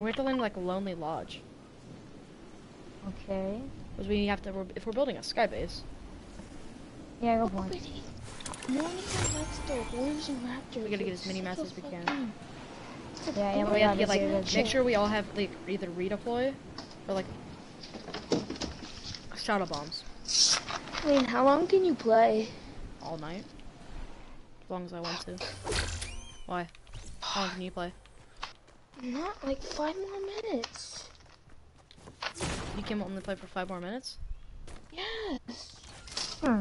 We have to land like a lonely lodge. Okay. Because we have to, if we're building a sky base. Yeah, go for it. Morning next Wolves and Raptors. We gotta get as many maps as we can. Yeah, yeah, we we have to get like, do this. make sure we all have like either redeploy or like shadow bombs I mean, how long can you play? all night. As long as I want to. Why? How long can you play? Not like five more minutes. You can only play for five more minutes? Yes. Hmm.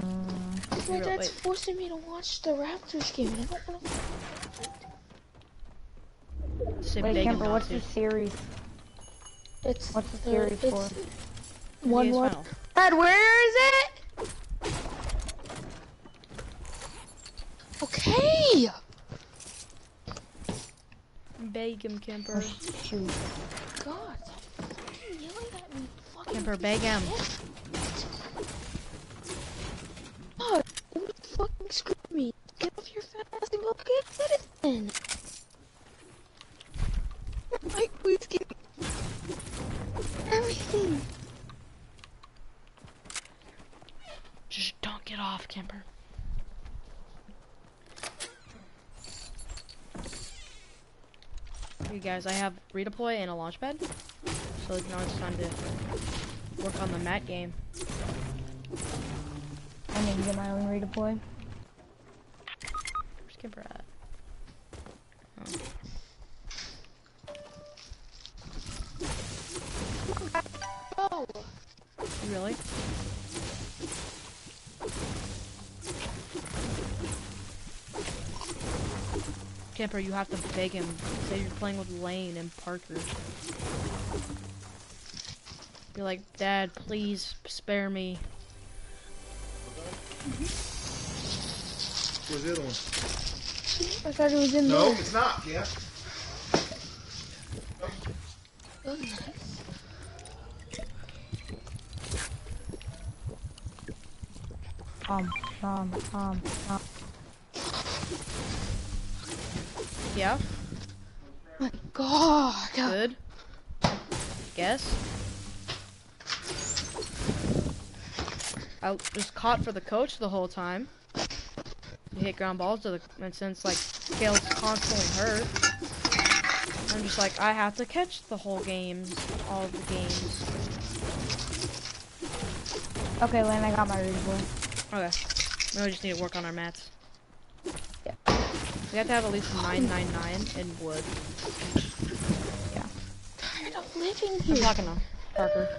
My dad's wait. forcing me to watch the Raptors game, and I don't want to. Say Wait, beg Kemper, what's the series? It's What's the the- series it's for? One NBA's one. final. Dad, where is it? Okay. Beg him, Kemper. Shoot. God, stop fucking yelling at me. Fucking Kemper, beg him. God, don't fucking screw me. Get off your fat ass and go get citizen. Like, please give me everything. Just don't get off, Kemper. Okay, guys, I have redeploy and a launch pad. So now it's time to work on the mat game. I need to get my own redeploy. Where's Kemper at? Oh, Really? Kemper, you have to beg him. Say you're playing with Lane and Parker. You're like, Dad, please spare me. Where's the other one? I thought it was in No, there. it's not, yeah. Um, um, um, um. Yeah? My God. Good. Guess. I was caught for the coach the whole time. You hit ground balls to the, and since like Kale's constantly hurt, I'm just like I have to catch the whole games, all of the games. Okay, Lane, I got my redeploy. Okay. Now we just need to work on our mats. Yeah. We have to have at least 999 in wood. Yeah. Tired of living I'm here. talking to Parker.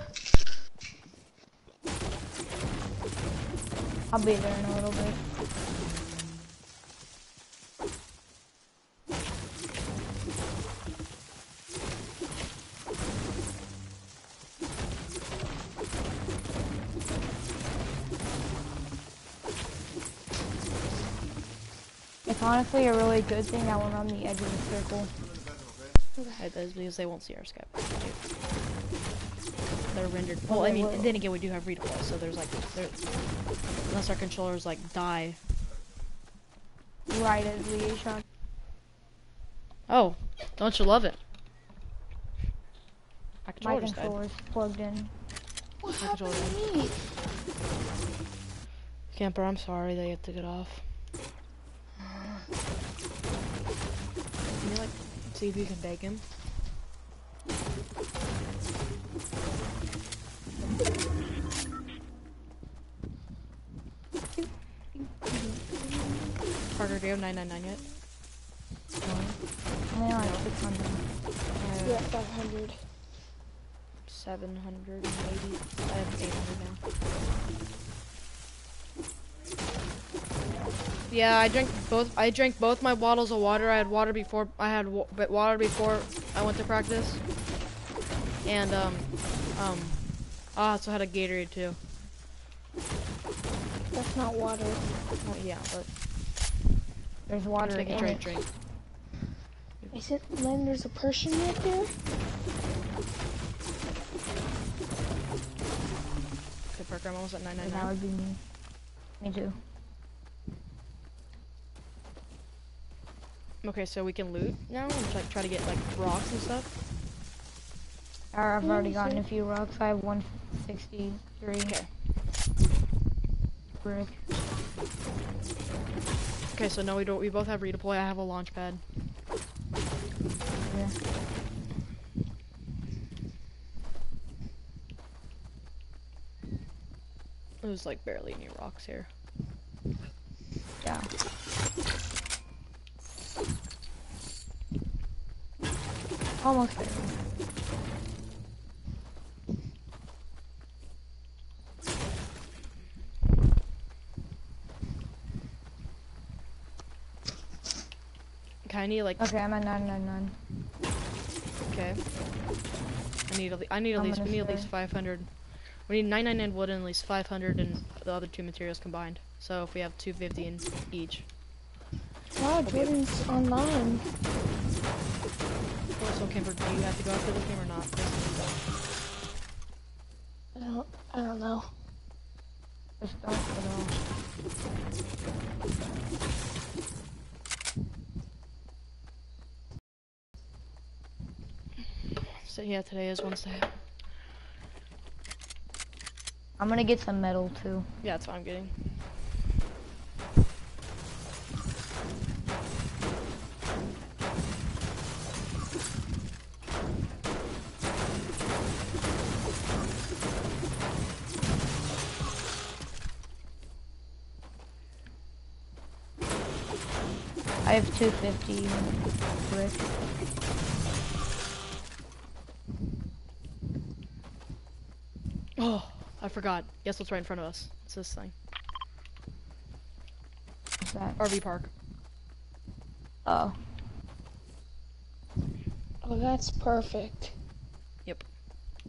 I'll be there in a little bit. It's honestly a really good thing that we're on the edge of the circle. Right, that is because they won't see our Skype. They're rendered. Well, I mean, and then again, we do have redeploy, so there's like, unless our controllers like die. Right as liaison. Oh, don't you love it? My My controller's plugged in. What My happened to me? Camper, I'm sorry that you have to get off. Can you like see if you can beg him? Parker, do you have 999 yet? Only like 600. I uh, Yeah, have 500. 780. I have 800 now. Yeah, I drank both. I drank both my bottles of water. I had water before. I had wa- water before I went to practice. And um, um, I also had a Gatorade too. That's not water. Well, yeah, but There's water in it. drink. drink. Is it Len, there's a person right there? Okay, Parker, I'm almost at That would be me. Me too. Okay, so we can loot now and like try to get like rocks and stuff. I've already gotten sir. a few rocks. I have 163 Okay. brick. Okay, so no, we don't. We both have redeploy. I have a launch pad. Yeah. There's like barely any rocks here. Yeah. Almost there. Okay, I need like Okay, I'm at 999. okay. I need at le- I need at least we need at least 500. We need 999 wood and at least 500 and the other two materials combined. So if we have 250 in each. Wow, Jordan's online. So Kimber, do you have to go after the game or not? I don't, I don't know. Just don't at all. So yeah, today is Wednesday. I'm gonna get some metal too. Yeah, that's what I'm getting. I have 250 brick. Oh, I forgot. Guess what's right in front of us? It's this thing. What's that? RV park. Oh. Oh, that's perfect. Yep.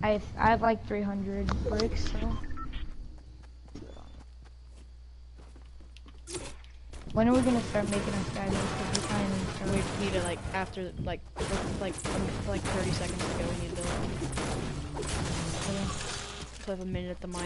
I have, I have like 300 bricks, so. When are we gonna start making our skybase? Cause we kind of. We need to like after like like like 30 seconds to go. We need to Okay. so I have a minute at the mine.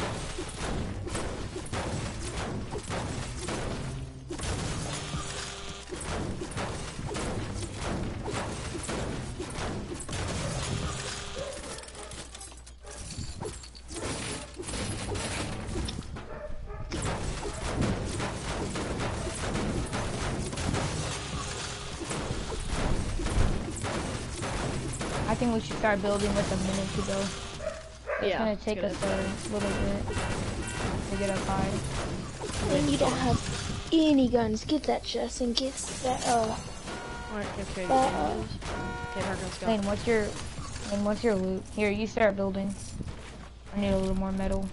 Think we should start building with a minute to go. It's Yeah, gonna it's take good. us a little bit to get up high. When you don't have any guns, get that chest and get that, uh, Alright, okay. Uh, uh. Okay, Mark, let's go. Lane, what's your, Lane, what's your loot? Here, you start building. I need a little more metal.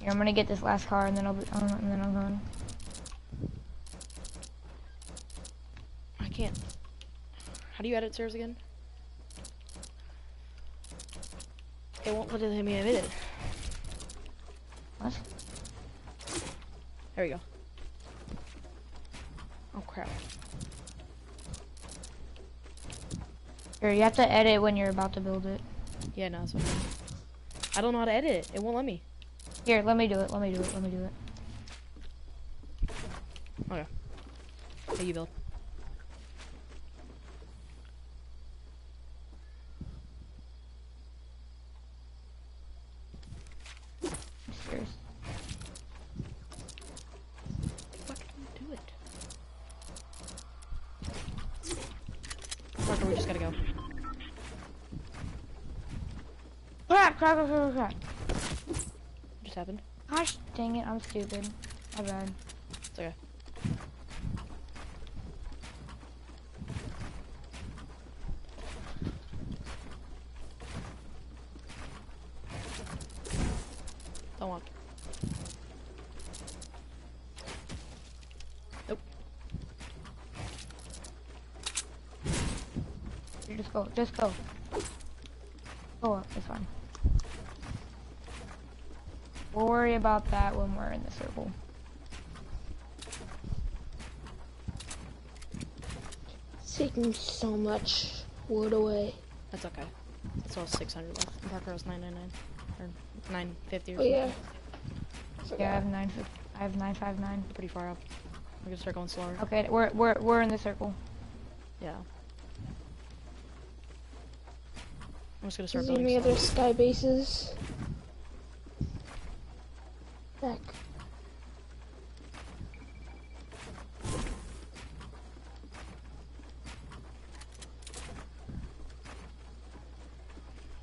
Here, I'm gonna get this last car and then I'll be, um, and then I'm going. I can't. How do you edit stairs again? It won't let me edit it. What? There we go. Oh crap. Here, you have to edit when you're about to build it. Yeah, no, it's okay. I don't know how to edit it. It won't let me. Here, let me do it. Let me do it. Let me do it. Okay. Hey, you build. Stairs. Fucking do it. Parker, we just gotta go. Crap! Crap! What just happened? Gosh, dang it! I'm stupid. My bad. It's okay. Don't want. Nope. Just go. Just go. Go up. It's fine. We'll worry about that when we're in the circle. it's taking so much wood away. That's okay. It's all 600 left. And Parker was 999. Or 950 or Oh, something. yeah. Yeah, I have nine. I have nine five nine. Pretty far up. We're gonna start going slower. Okay, we're we're we're in the circle. Yeah. I'm just gonna start Is there building any other sky bases? Back.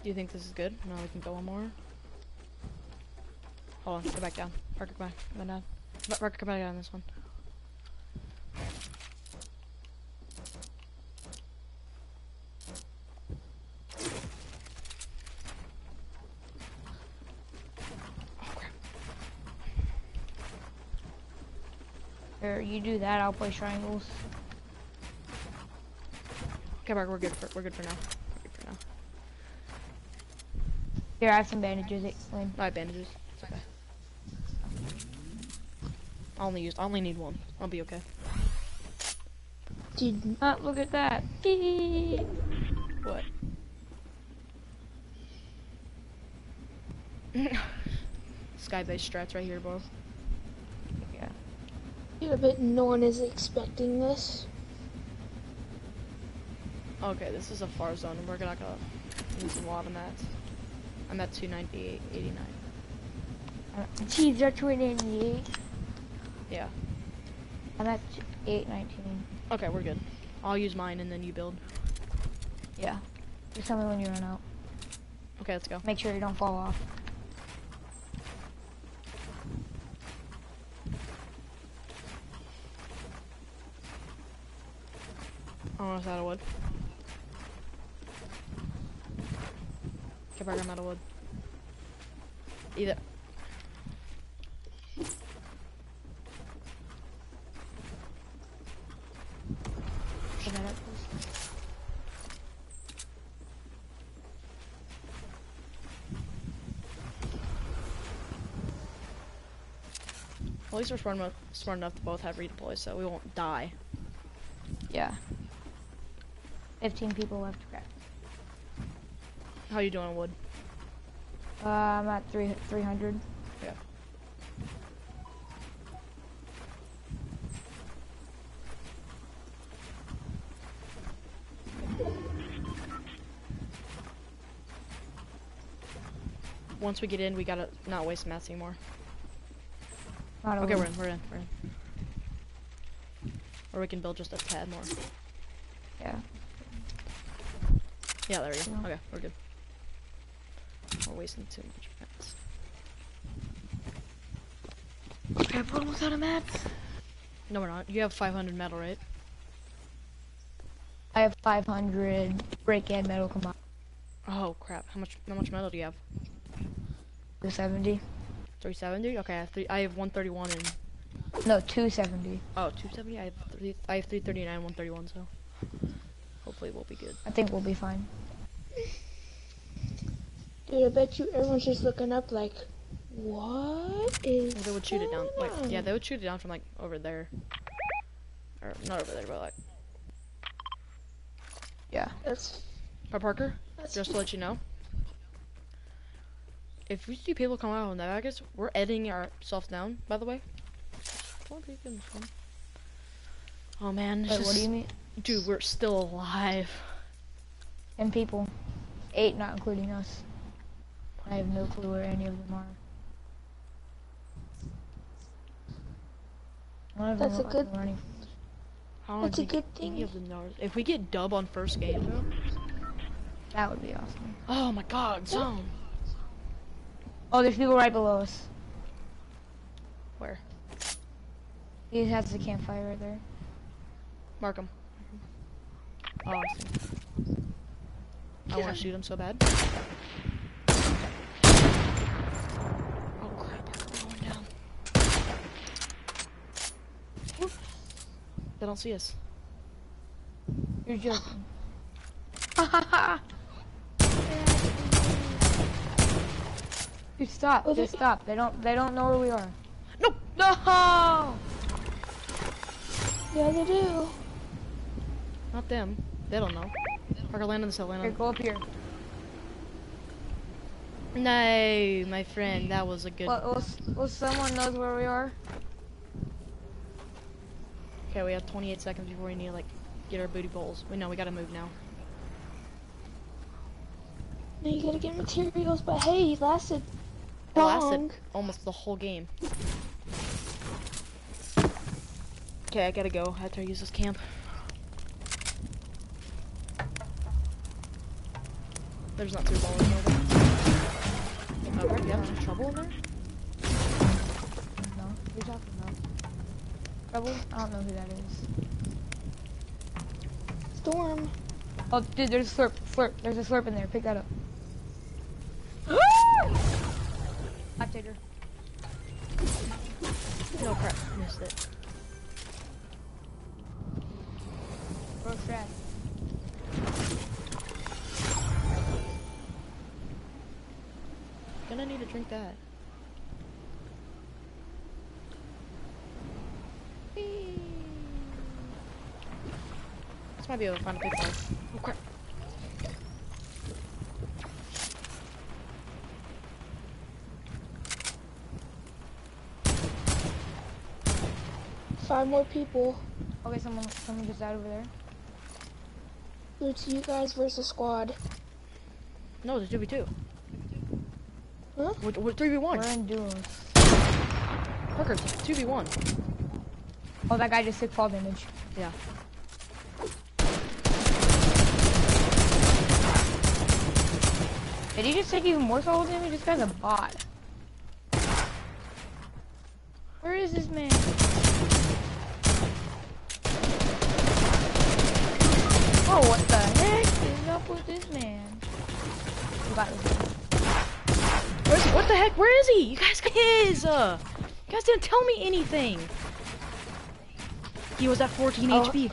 Do you think this is good? No, we can go one more. Hold on, go back down. Parker, come back. Come back down. Pa- Parker, come back down this one. Oh. Here, you do that, I'll play triangles. Okay, Parker, we're good for we're good for now. We're good for now. Here, I have some bandages, explain. I have bandages. It's okay. I only used I only need one. I'll be okay. Did not look at that. What? Sky-based strats right here, bro. Yeah. I bet no one is expecting this. Okay, this is a far zone, and we're gonna go use a lot of mats. I'm at 298, 89. Uh, Geez, that's 288. Yeah. I'm at 819. Okay, we're good. I'll use mine, and then you build. Yeah. Just tell me when you run out. Okay, let's go. Make sure you don't fall off. Almost out of wood. Parker, I'm out of wood. Either. At least we're smart enough, smart enough to both have redeploy, so we won't die. Yeah. 15 people left. How you doing, wood? Uh, I'm at three, 300. Yeah. Once we get in, we gotta not waste mats anymore. Not Okay, we're in, we're in, we're in. Or we can build just a tad more. Yeah. Yeah, there we go. Okay, we're good. Wasting too much mats. Okay, put almost out of mats. No, we're not. You have 500 metal, right? I have 500 brick and metal combined. Oh crap! How much? How much metal do you have? 270. 370. Okay, I have three. I have 131 and No, 270. oh 270. I have three. I have 339, 131. So hopefully we'll be good. I think we'll be fine. Dude, I bet you everyone's just looking up like, what is Well, they would shoot it down. Like yeah, they would shoot it down from like over there, or not over there, but like. Yeah. That's, But Parker, that's just to let you know, if we see people come out on that, I guess we're editing ourselves down. By the way. Don't be getting fun. Oh man, it's Wait, what do you mean? dude, we're still alive. And people. Eight, not including us. I have no clue where any of them are. One of them That's a good- they're running. How That's a good think any thing. of them know? If we get dub on first game, though. That would be awesome. Oh my god, zone. Oh, there's people right below us. Where? He has the campfire right there. Mark him. Oh, I. I want to shoot him so bad. Oh crap, we're going down. Whoop. They don't see us. You're joking. Dude, stop. They- Just stop. They don't. They don't know where we are. No. No. yeah, they do. Not them. They don't know. Parker, land on this hill, land Here, on. go up here. No, my friend, that was a good. Well, well, well, someone knows where we are. Okay, we have 28 seconds before we need to, like get our booty bowls. We know we gotta move now. Now you gotta get materials, but hey, it lasted It lasted almost the whole game. Okay, I gotta go. I have to use this camp. There's not three balls over. Okay, you having trouble in there? No, what are you talking about? Trouble? I don't know who that is. Storm. Oh, dude, there's a slurp. Slurp. There's a slurp in there. Pick that up. Hot tater. No crap, missed it. Bro, strat. Gonna need to drink that. This might be able to find a big one. Oh crap. Five more people. Okay, someone, someone just died over there. It's you guys versus squad. No, it's 2v2. Huh? We're, we're 3v1. We're in duos. Parker, 2v1. Oh, that guy just took fall damage. Yeah. Did he just take even more fall damage? This guy's a bot. Where is this man? Oh, what the heck is up with this man? This man. Where's he? What the heck? Where is he? You guys, his. Uh, you guys didn't tell me anything. He was at 14 Oh. HP.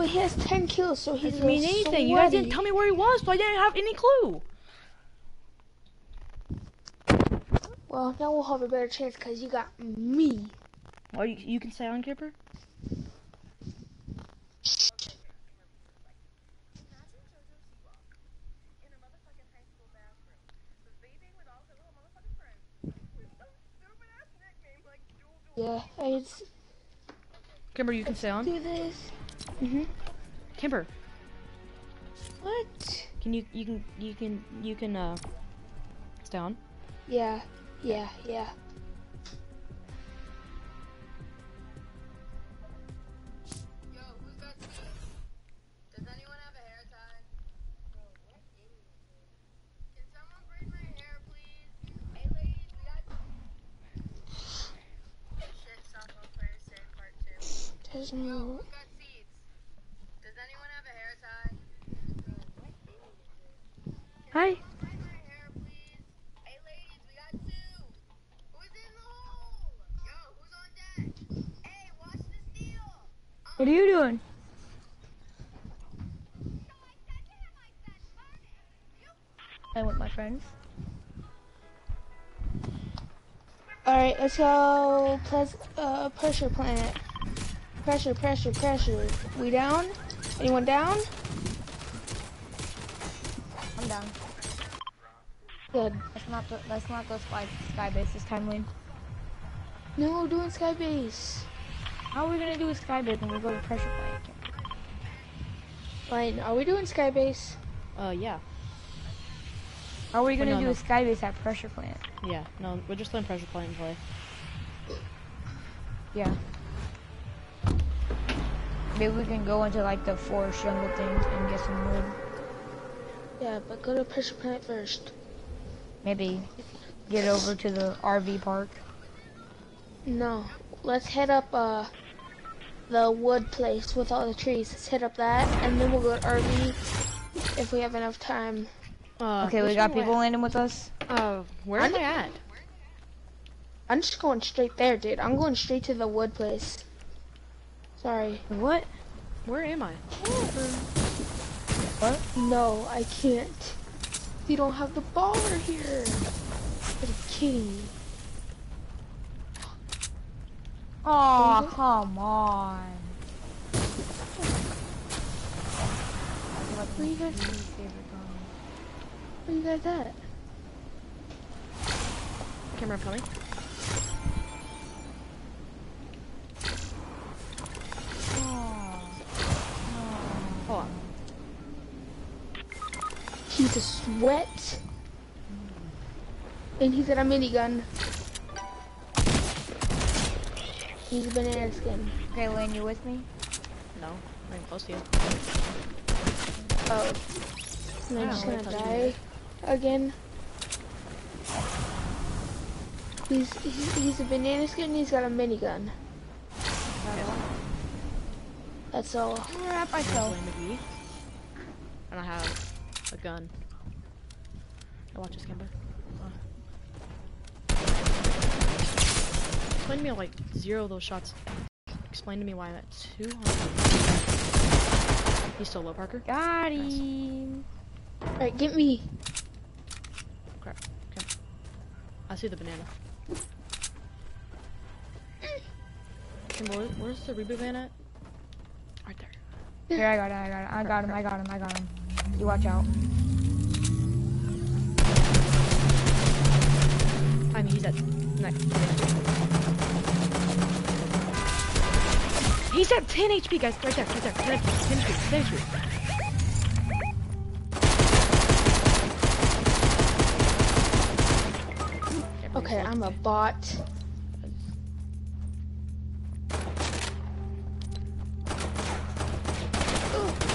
But he has 10 kills, so he's Doesn't mean anything. You guys didn't tell me where he was, so I didn't have any clue. Well, now we'll have a better chance because you got me. Well, you, you can stay on, Kipper. Yeah, it's Kimber, you can stay on. do this. Mhm. Kimber, What? can you you can you can you can uh stay on? Yeah, yeah, yeah. Yo, who's steal. What are you doing? I'm with my friends. Alright, let's go. Plus, uh, pressure plant. Pressure, pressure, pressure. We down? Anyone down? I'm down. Good. Let's not go, let's not go sky, sky base this time, Wayne. No, we're doing sky base. How are we gonna do a sky base when we go to pressure plant? Fine. Are we doing sky base? Uh, yeah, How are we gonna no, do no. a sky base at pressure plant? yeah. No, we're just letting pressure plant and play. Yeah. Maybe we can go into like the forest jungle thing and get some wood. Yeah, but go to pressure plant first. Maybe get over to the RV park. No. Let's head up, uh, the wood place with all the trees. Let's hit up that, and then we'll go to RV if we have enough time. Uh, Okay, we got people I landing with us. at? Uh, where am I at? I'm just going straight there, dude. I'm going straight to the wood place. Sorry. What? Where am I? What? No, I can't. You don't have the baller here. Are you kidding me? Oh, come on. Where you guys? Where you guys at? Camera coming. Piece of sweat. And he's got a minigun. He's a banana skin. Okay, Lane, you with me? No, I'm even close to you. Oh. oh and I I'm don't just gonna what touching die again. He's, he's he's a banana skin and he's got a minigun. Uh-huh. That's all. Wrap I'm myself. playing McGee. And I have a gun. I watch this camper. Explain to me like zero of those shots. Explain to me why I'm at 200. He's still low, Parker. Got him. Alright, get me. Crap. Okay. I see the banana. Kimber, where's the reboot van at? Right there. Here, I got it, I got it. I got him, I got him, I got him. You watch out. I mean, he's at next. He's at 10 HP, guys. Right there, right there. 10 HP, 10 HP. Okay, I'm a bot.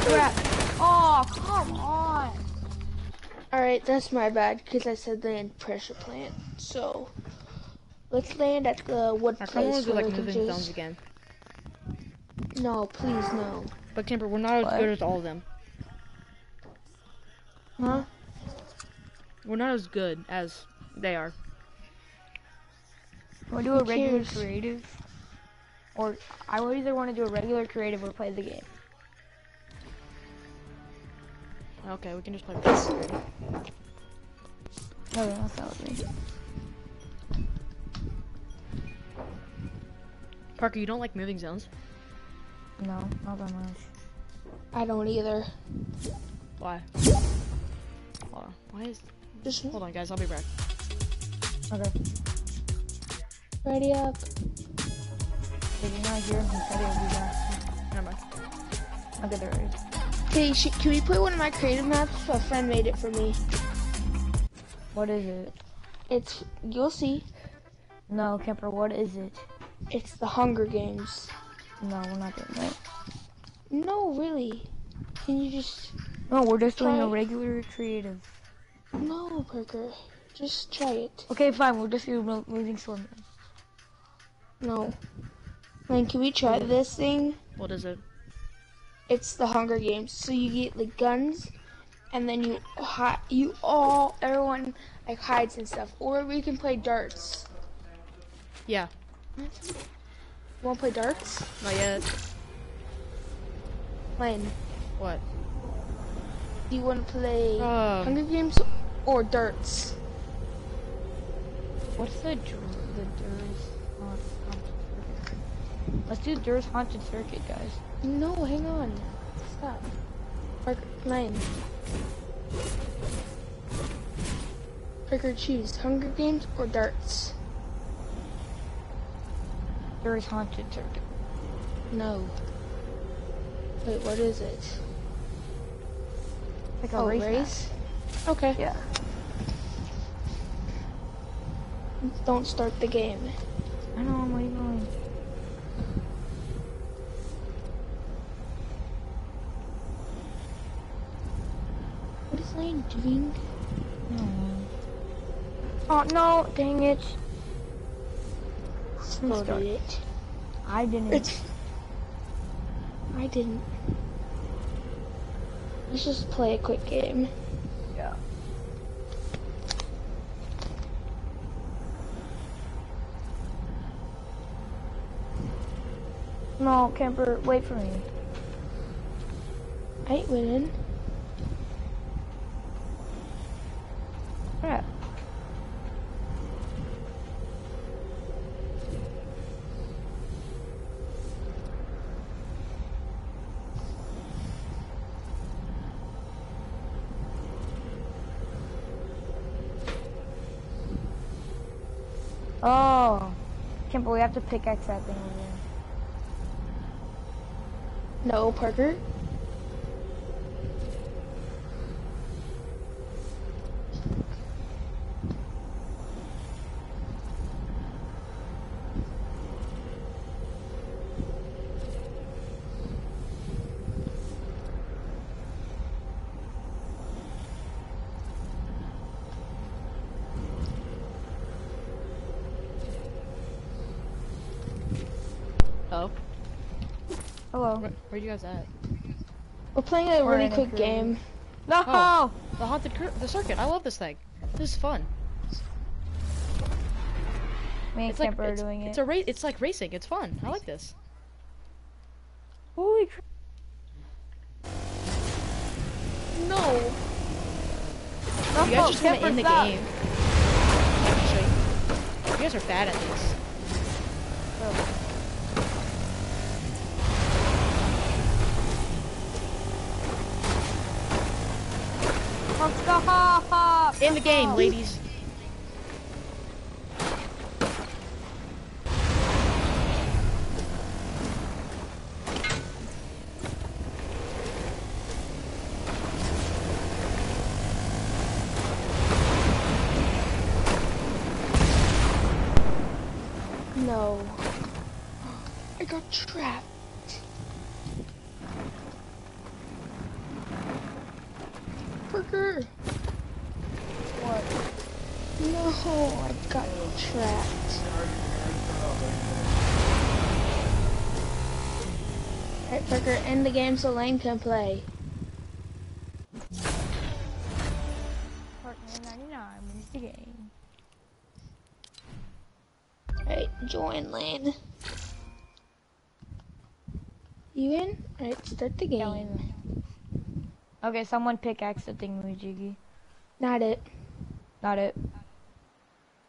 Crap. Alright, that's my bad because I said land pressure plant. So, let's land at the wood Now, come on, place do like we can moving zones just... again. No, please, no. But Kimber, we're not as good as all of them. Huh? We're not as good as they are. Want to do a regular cares? creative? Or I would either want to do a regular creative or play the game. Okay, we can just play. this. No, that's not with me. Parker, you don't like moving zones? No, not that much. I don't either. Why? Hold on. Why is? Just Hold on, guys. I'll be back. Okay. ready up. Did you not hear him? He said it would be back. Never mind. Okay, there it is. Hey, sh- can we play one of my creative maps? A friend made it for me. What is it? It's, you'll see. No, Kemper, what is it? It's the Hunger Games. No, we're not doing that. No, really. Can you just, No, we're just doing a regular creative. no, Parker. Just try it. Okay, fine, we'll just do mo- moving swim. No. Then can we try this thing? What is it? It's the Hunger Games. So you get like guns, and then you hi- you all everyone like hides and stuff. Or we can play darts. Yeah. You Want to play darts? Not yet. Lane, What? do you want to play Um. Hunger Games or darts? What's the dr- the Durs? Let's do Durs haunted circuit, guys. No, hang on. Stop. Parker, Lane. Parker, choose Hunger Games or darts. There is haunted circuit. No. Wait, what is it? Like a Oh, race. race? Okay. Yeah. Don't start the game. I know. I'm waiting. What is Lane doing? No. Oh no! Dang it! It. I didn't. It's. I didn't. Let's just play a quick game. Yeah. No, camper, wait for me. I ain't winning. Crap. Oh, Kemper, we have to pickaxe that thing there. No, Parker. Where, you guys at? We're playing a really quick crew. game. No! Oh. The haunted the circuit. I love this thing. This is fun. Me and It's like are it's, doing it's it. a race. It's like racing. It's fun. I like this. Holy crap. No. you guys just want to end the game. You. You guys are bad at this. Ha, ha. In the game, ladies. No. I got trapped. Burger. What? No, I got trapped. Alright, Burger, end the game so Lane can play. Partner 99 wins the game. Alright, join Lane. You in? Alright, start the game. Okay, someone pickaxe the thing, Jiggy. Not it. Not it.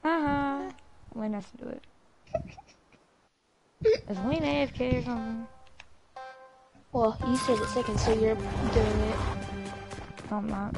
Uh-huh. Lane has to do it. Is Lane AFK or something? Well, you said it second, so you're doing it. I'm not.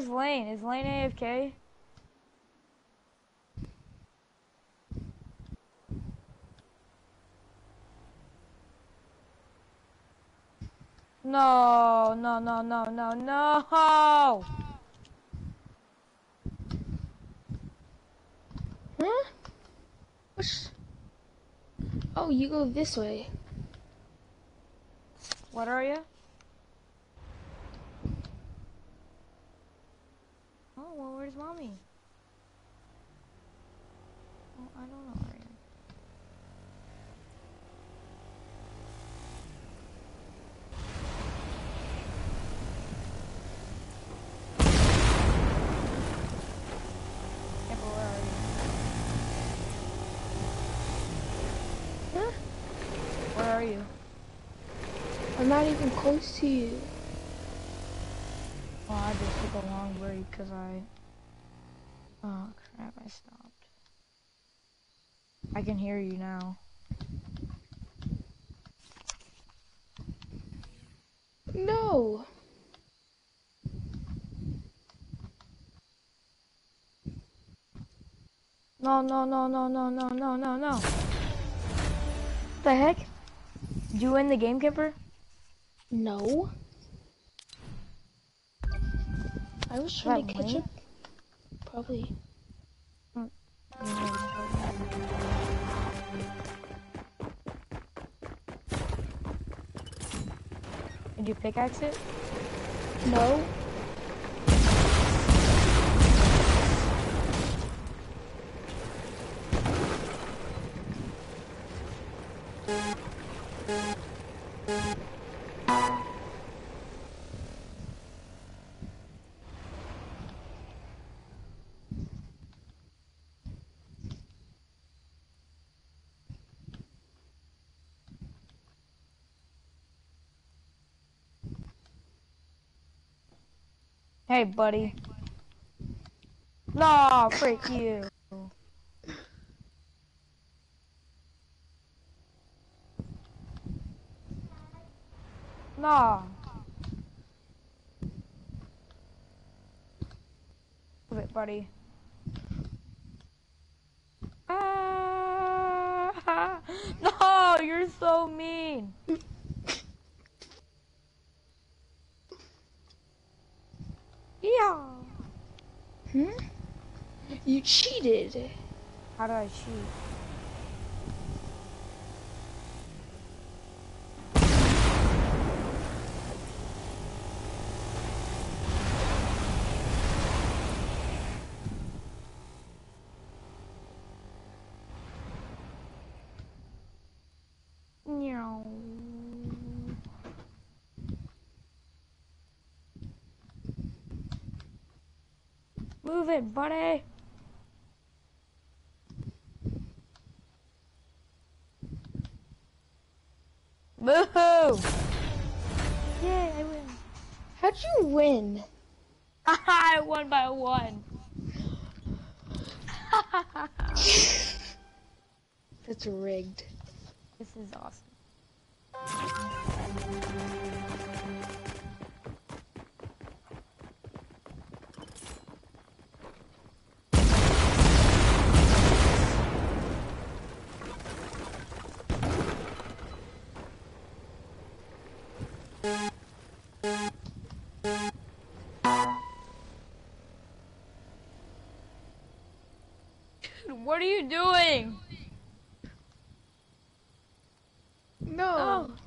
Where's Lane? Is Lane AFK? No, no, no, no, no, no! Huh? What's... Oh, you go this way. What are you? Oh, well, where's mommy? Oh, I don't know where. Camper, where are you? Huh? Where are you? I'm not even close to you. I just took a long break because I. Oh crap! I stopped. I can hear you now. No. No, no, no, no, no, no, no, no, no. The heck? You win the game, Kipper? No. I was trying to catch up. Probably. Mm. Did you pickaxe it? No. Hey, buddy. No, freak you. No. Move it, buddy. Ah, you're so mean. Yeah. Hmm? You cheated. How do I cheat? Move it, buddy. Boo! Yay, I win. How'd you win? I won by one. That's rigged. this is awesome. What are you doing? No. Oh.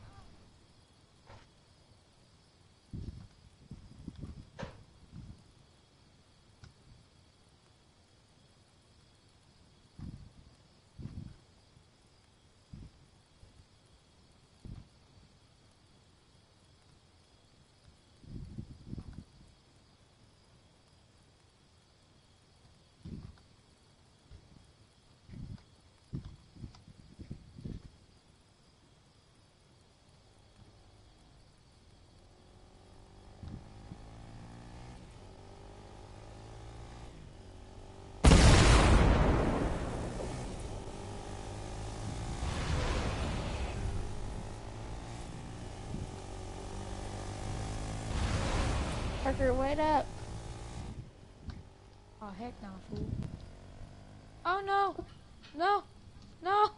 Parker, wait up. Oh heck no, fool. Oh no! No! No!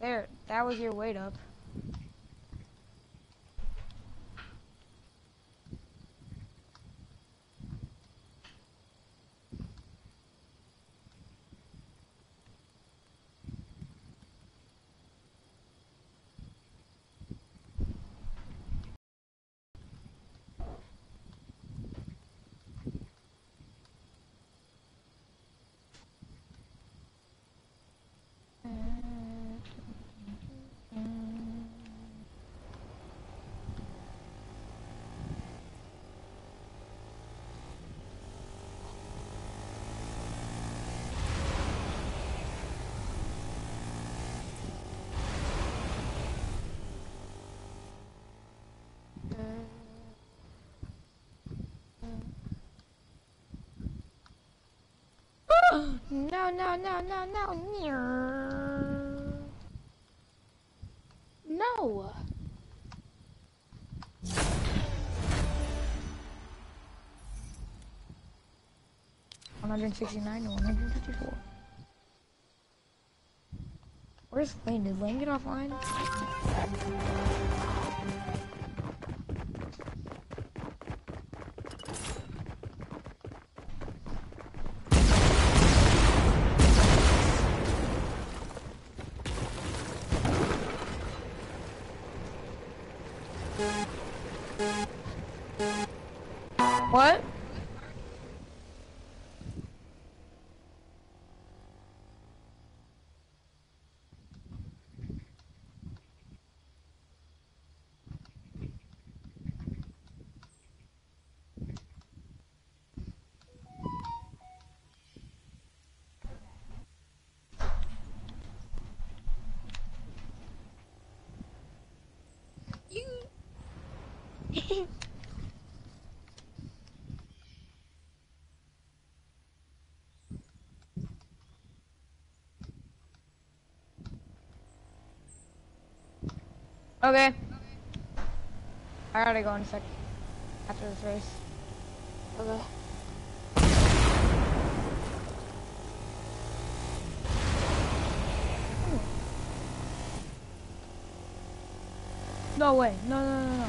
There, that was your weight up. No, no, no, no, no, no. No. One hundred sixty-nine to one hundred fifty-four. Where's Lane? Did Lane get offline? What? Okay. I gotta go in a sec. After this race. Okay. No way. No, no, no, no.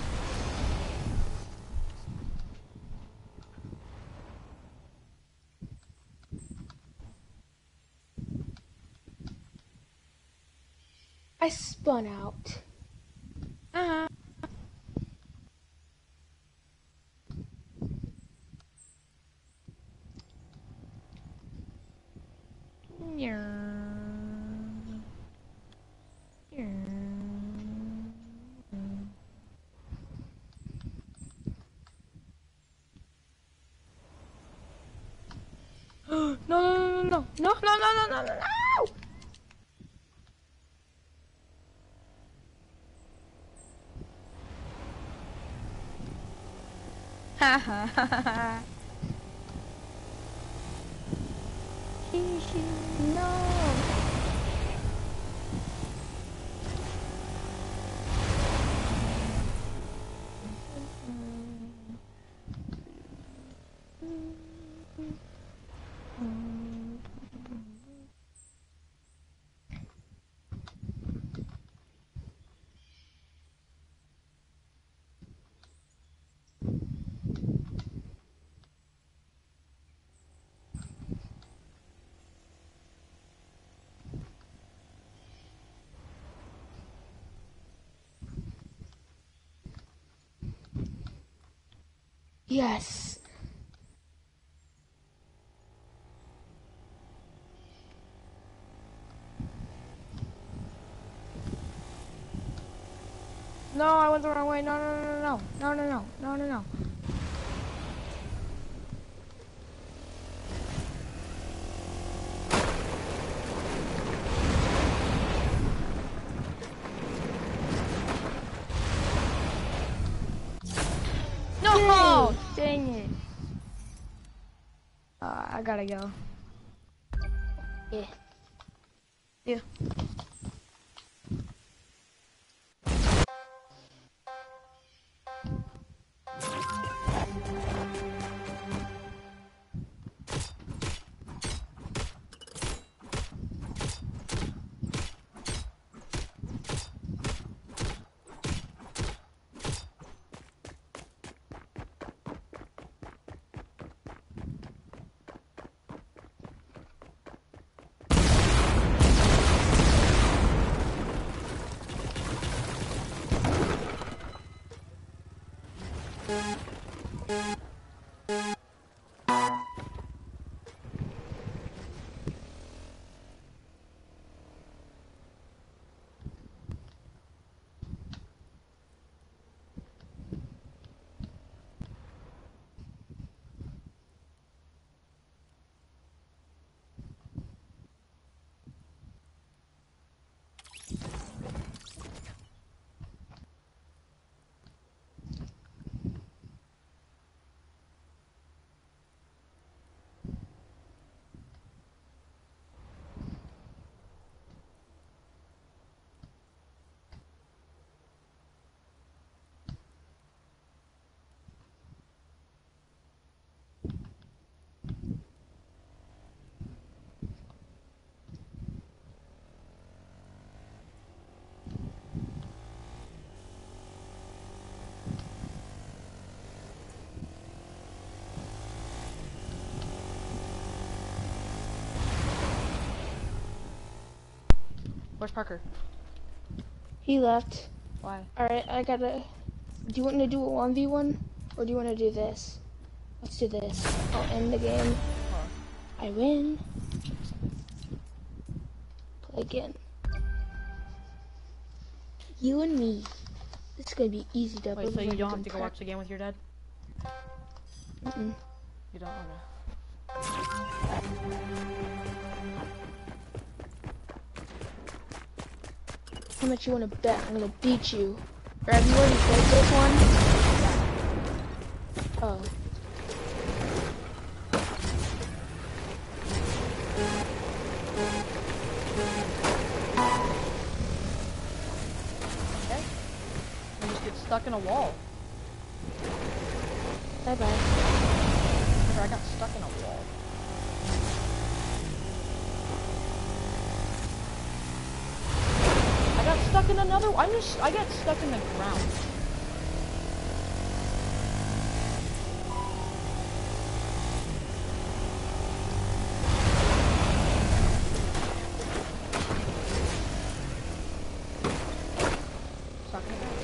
I spun out. Uh-huh. No, no, no, no, no, no, no, no, no, no. Yes. No, I went the wrong way. No, no, no, no, no, no, no, no, no, no. Dang it. Uh, I gotta go. Where's Parker? He left. Why? Alright, I gotta. Do you want to do a 1v1? Or do you want to do this? Let's do this. I'll end the game. I win. Play again. You and me. This is gonna be easy to Wait, so you don't have to go watch the game with your dad? Mm-mm. You don't? Okay. How much you want to bet? I'm gonna beat you. Or have you already played this one? Oh. You just get stuck in a wall. Bye bye. Remember, I got stuck in a wall. I got stuck in in another. I'm just. I get stuck in the ground. Stuck in the ground.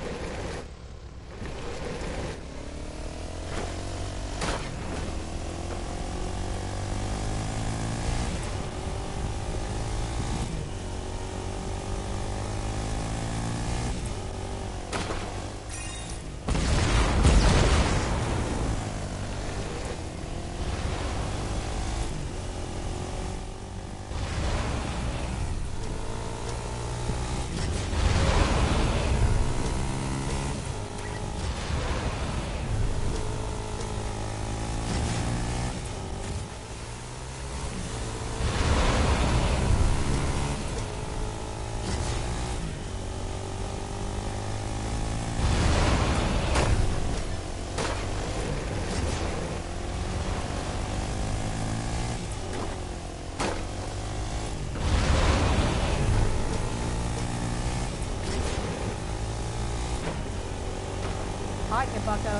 Hi, Bucko.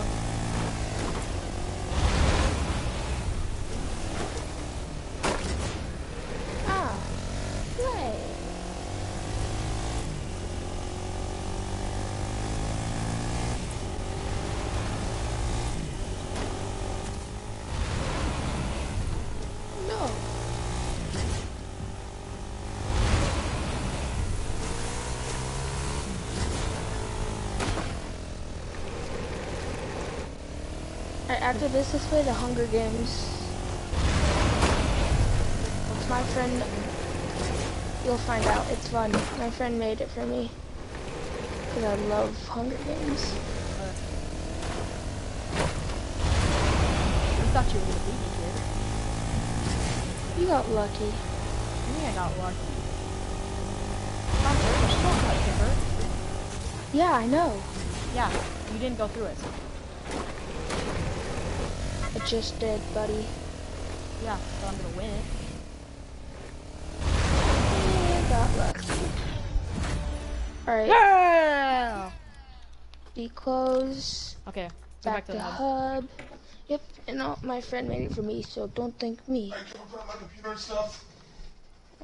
Ah, play. No. Alright, after this, let's play the Hunger Games. It's my friend. You'll find out. It's fun. My friend made it for me. Because I love Hunger Games. I thought you were gonna beat me, kid. You got lucky. I mean, I got lucky. Not very much shortcut, Kipper. Yeah, I know. Yeah, you didn't go through it. I just did, buddy. Yeah, so I'm gonna win it. Yeah, got lucky. Alright, Yeah! be close. Okay, go Back, back to to the hub. hub. Yep, and all, my friend made it for me, so don't thank me. I come from my computer and stuff.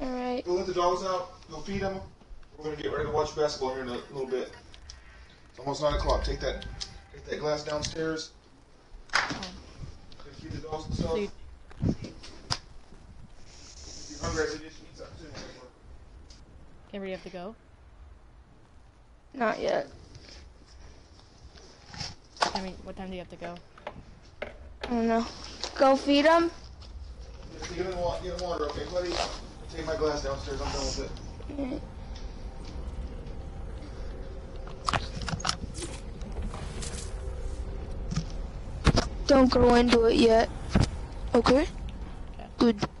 Alright. Go let the dogs out. Go feed them. We're gonna get ready to watch basketball here in a little bit. It's almost nine o'clock. Take that, take that glass downstairs. Feed the dogs and stuff. So you- If you're hungry, I said just eat something too. Okay, ready have to go? Not yet. I mean, what time do you have to go? I don't know. Go feed them. Just get in the water, get in the water, okay, buddy? Take my glass downstairs. I'm done with it. Don't go into it yet. Okay? Okay. Good.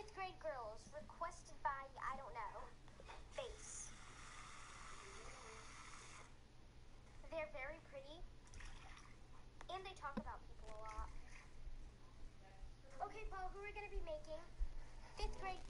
Fifth grade girls, requested by, I don't know, Face. They're very pretty, and they talk about people a lot. Okay, Paul, who are we gonna be making? Fifth grade.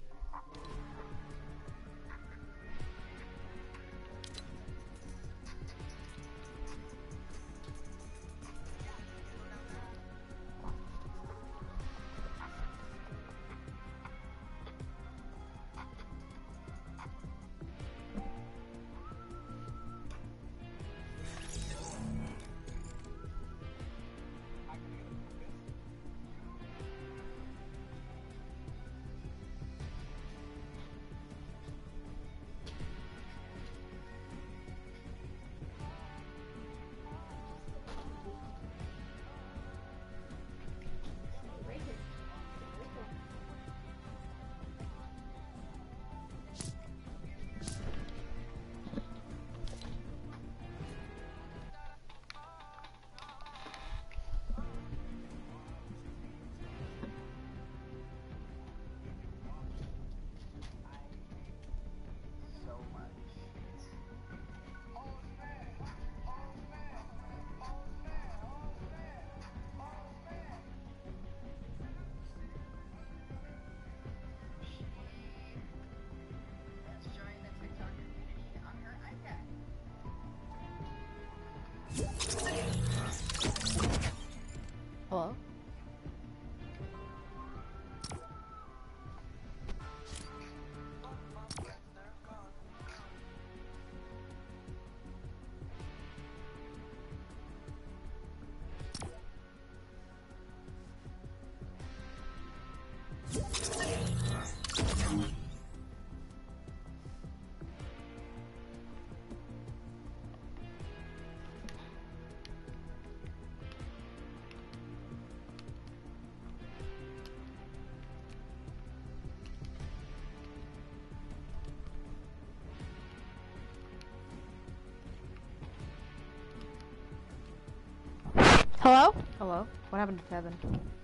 Hello? Hello? What happened to Kevin?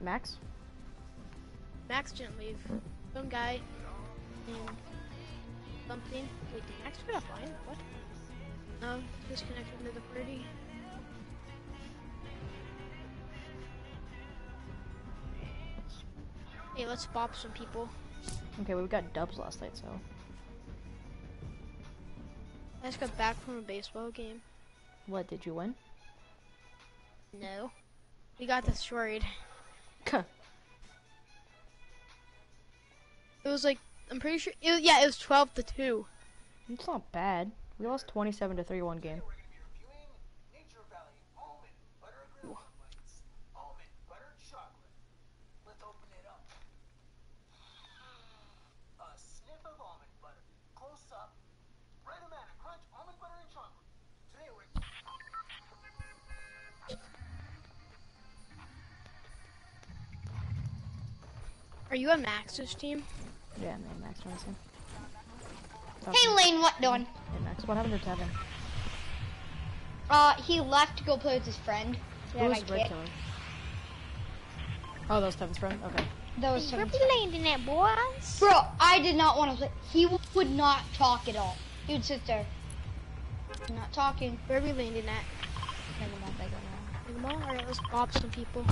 Max? Max didn't leave. Some guy named something. Wait, did Max get offline? What? Um, no, he's connected to the party. Hey, let's bop some people. Okay, well, we got dubs last night, so. I just got back from a baseball game. What, did you win? No. We got destroyed. Was like, I'm pretty sure, it, was- yeah, it was 12 to 2. It's not bad. We lost 27 to 3 one game. Nature Valley almond butter granola bites. Almond butter chocolate. Let's open it up. A sniff of almond butter. Close up. Right amount of crunch, almond butter and chocolate. Today we're Are you on Max's team? Yeah, man, Max Johnson. Hey Lane, what doing? Hey, Max, what happened to Tevin? Uh, he left to go play with his friend. Who was I Red. Killer? Oh, that was Tevin's friend? Okay. That was Tevin's landing at boys. Bro, I did not want to play. He would not talk at all. He would sit there, not talking. Where are we landing at? Never mind, I don't know. Like, Alright, let's bop some people.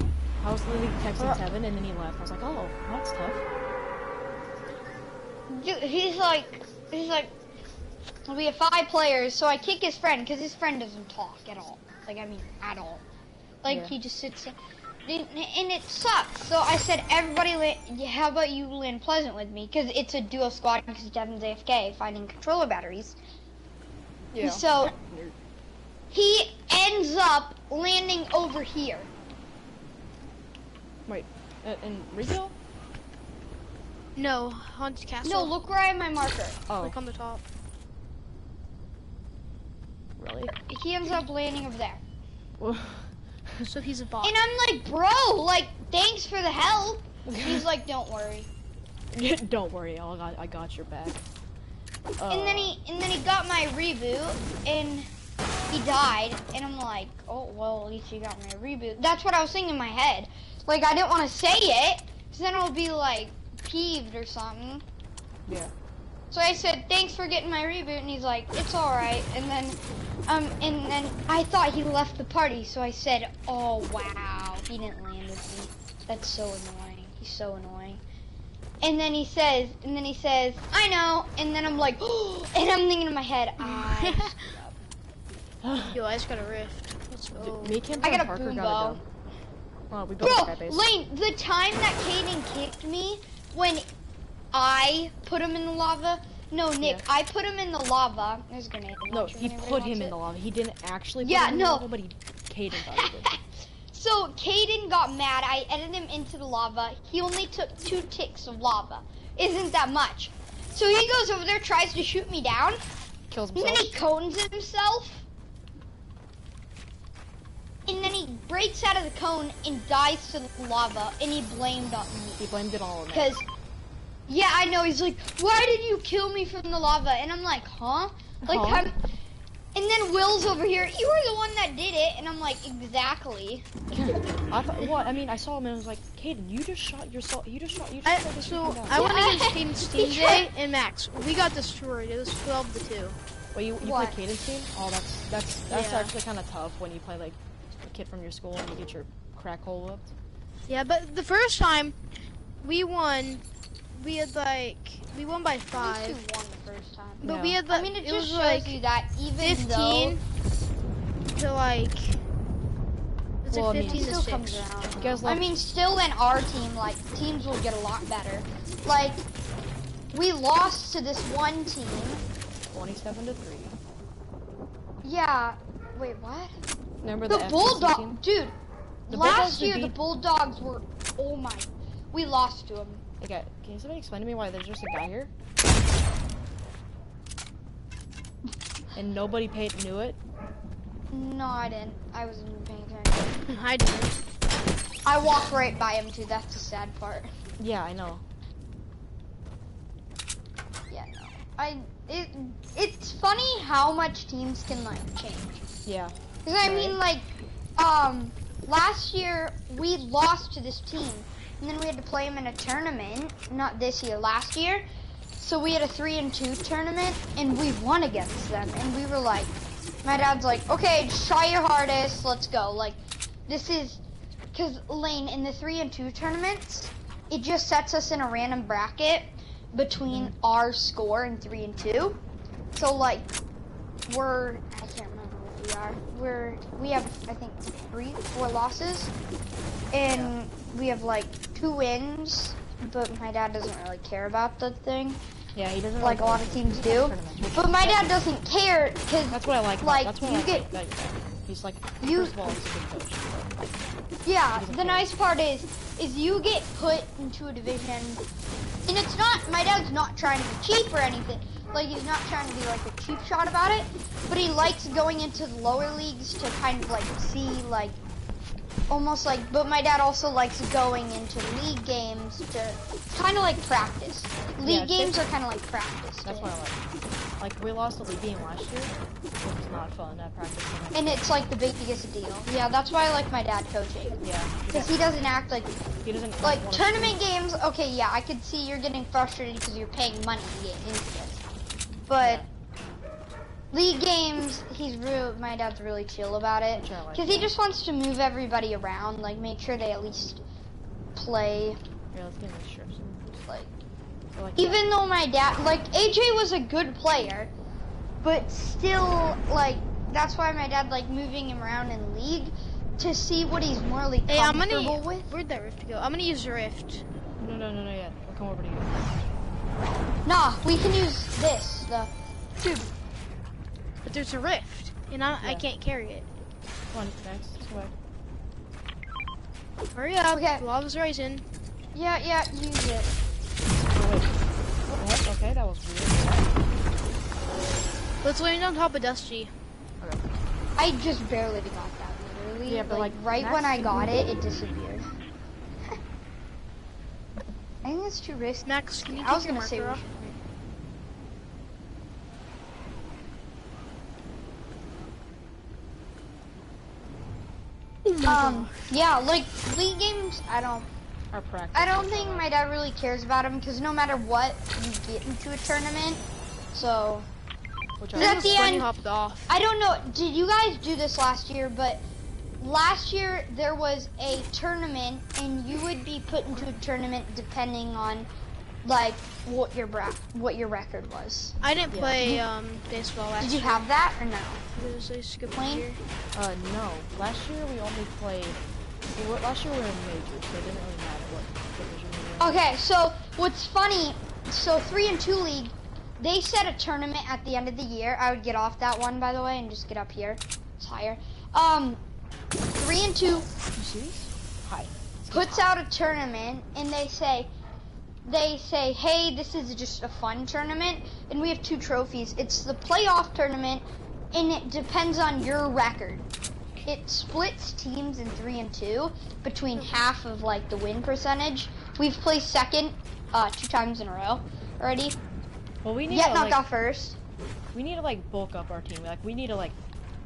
I was literally texting Tevin and then he left. I was like, oh, that's tough. Dude, he's like, he's like, we have five players, so I kick his friend because his friend doesn't talk at all. Like, I mean, at all. Like, Yeah. he just sits there. And it sucks. So I said, everybody, how about you land Pleasant with me? Because it's a duo squad because Devin's AFK finding controller batteries. Yeah. So he ends up landing over here. Wait, uh, in Regal? No, Haunted Castle. No, look where I have my marker. Oh, Like on the top. really? He ends up landing over there. So he's a bot. And I'm like, bro, like, thanks for the help. He's like, don't worry. Don't worry, I got, I got your back. Uh, And then he and then he got my reboot and he died and I'm like, oh well at least he got my reboot. That's what I was thinking in my head. Like I didn't want to say it, cause then it'll be like peeved or something. Yeah. So I said, thanks for getting my reboot and he's like, it's alright and then um and then I thought he left the party, so I said, Oh wow, he didn't land with me. That's so annoying. He's so annoying. And then he says, and then he says, I know. And then I'm like, oh, and I'm thinking in my head, I. Yo, I just got a rift. Let's go. Me, Kim, I got and a Parker boom got bow. a dub. Well, we built Bro, a sky. Lane, the time that Caden kicked me when I put him in the lava. No, Nick, Yeah. I put him in the lava. There's a grenade. No, launcher he put him in it. the lava. He didn't actually put Yeah, him in the no. lava, but he, Caden thought he did. So Caden got mad. I edited him into the lava. He only took two ticks of lava. Isn't that much? So he goes over there, tries to shoot me down, Kills and then himself. he cones himself. And then he breaks out of the cone and dies to the lava, and he blamed on me. He blamed it all on me. Cause, yeah, I know. He's like, "Why did you kill me from the lava?" And I'm like, "Huh?" Like, Huh? I'm, and then Will's over here. You were the one that did it, and I'm like, "Exactly." I thought, what? I mean, I saw him and I was like, Caden, you just shot yourself. You just shot. You just I, shot so freaking down. I went Yeah. against Caden's He team tried- Jay and Max. We got destroyed. It was 12 to 2. Wait, you, you What? play Caden's team? Oh, that's that's that's Yeah. actually kind of tough when you play like a kid from your school and you get your crack hole whipped. Yeah, but the first time we won, we had like we won by five. you won the first time. But Yeah. we had I like mean, it, it, just was shows like you that even 15 to like it's Well, I like 15 though, it to still comes around. You guys I mean, still in our team, like teams will get a lot better. Like we lost to this one team. Twenty-seven to three. Yeah. Wait, what? Remember The, the, bulldog, dude. The last year the bulldogs were. Oh my. We lost to them. Okay, can somebody explain to me why there's just a guy here? And nobody paid knew it. No, I didn't. I wasn't paying attention. I did. I walked right by him too. That's the sad part. Yeah, I know. Yeah, no. I. It. It's funny how much teams can like change. Yeah. Cause I mean, like, um, last year we lost to this team, and then we had to play them in a tournament. Not this year, last year. So we had a three and two tournament, and we won against them. And we were like, my dad's like, okay, try your hardest, let's go. Like, this is, cause Lane in the three and two tournaments, it just sets us in a random bracket between our score and three and two. So like, we're I can't remember what we are. We're we have I think three, four losses, and we have like two wins. But my dad doesn't really care about the thing, Yeah, he doesn't like a lot of teams do. But my dad doesn't care because That's what I like. Like, that's what you I get- like. He's like, You- first of all, he's a good coach. yeah, the care. nice part is is you get put into a division, and it's not my dad's not trying to be cheap or anything. Like he's not trying to be like a cheap shot about it, but he likes going into the lower leagues to kind of like see like almost like. But my dad also likes going into league games to kind of like practice. League Yeah, games are kind of like practice. That's what I like. Like we lost the league game last year. It was not fun at practice. and it's like the biggest deal. Yeah, that's why I like my dad coaching. Yeah. Because he doesn't act like He doesn't like tournament games okay yeah i could see you're getting frustrated because you're paying money to get into this but league games he's real my dad's really chill about it Which like, because he just wants to move everybody around like make sure they at least play Yeah, let's get this strips. like like, even though my dad like aj was a good player but still like that's why my dad like moving him around in league to see what he's morally Hey, I'm comfortable gonna. with Where'd that rift go? I'm gonna use the rift. No, no, no, no, yeah. We'll come over to you. Nah we can use this the dude But there's a rift. and I, I can't carry it. One next Max. This way. Hurry up. Okay. Lava's rising. Yeah, yeah, use it. Oh, wait. What the? Okay, that was weird. Let's land on top of Dusty. I just barely got that, literally. Yeah, but, like, right when I got it, it disappeared. I think it's too risky. Max, can you I was gonna say off? Um, yeah, like league games, I don't, Our practice. I don't think my dad really cares about them because no matter what, you get into a tournament. So Which I, that the end? hopped off. I don't know. Did you guys do this last year? But last year there was a tournament, and you would be put into a tournament depending on like what your bra- what your record was. I didn't play um, baseball last year. Did you year. have that or no? It was a skip Plain? year. uh, no. Last year we only played. we Last year we were in majors, so it didn't really matter what division we were in. Okay, so what's funny? So three and two league, they set a tournament at the end of the year. I would get off that one by the way and just get up here. It's higher. Um, three and two. You see these? Hi. puts out a tournament and they say they say hey this is just a fun tournament and we have two trophies. It's the playoff tournament and it depends on your record. It splits teams in three and two between half of like the win percentage. We've placed second uh, two times in a row already. Well, we need yet to knocked like, out first. We need to like bulk up our team. Like we need to like,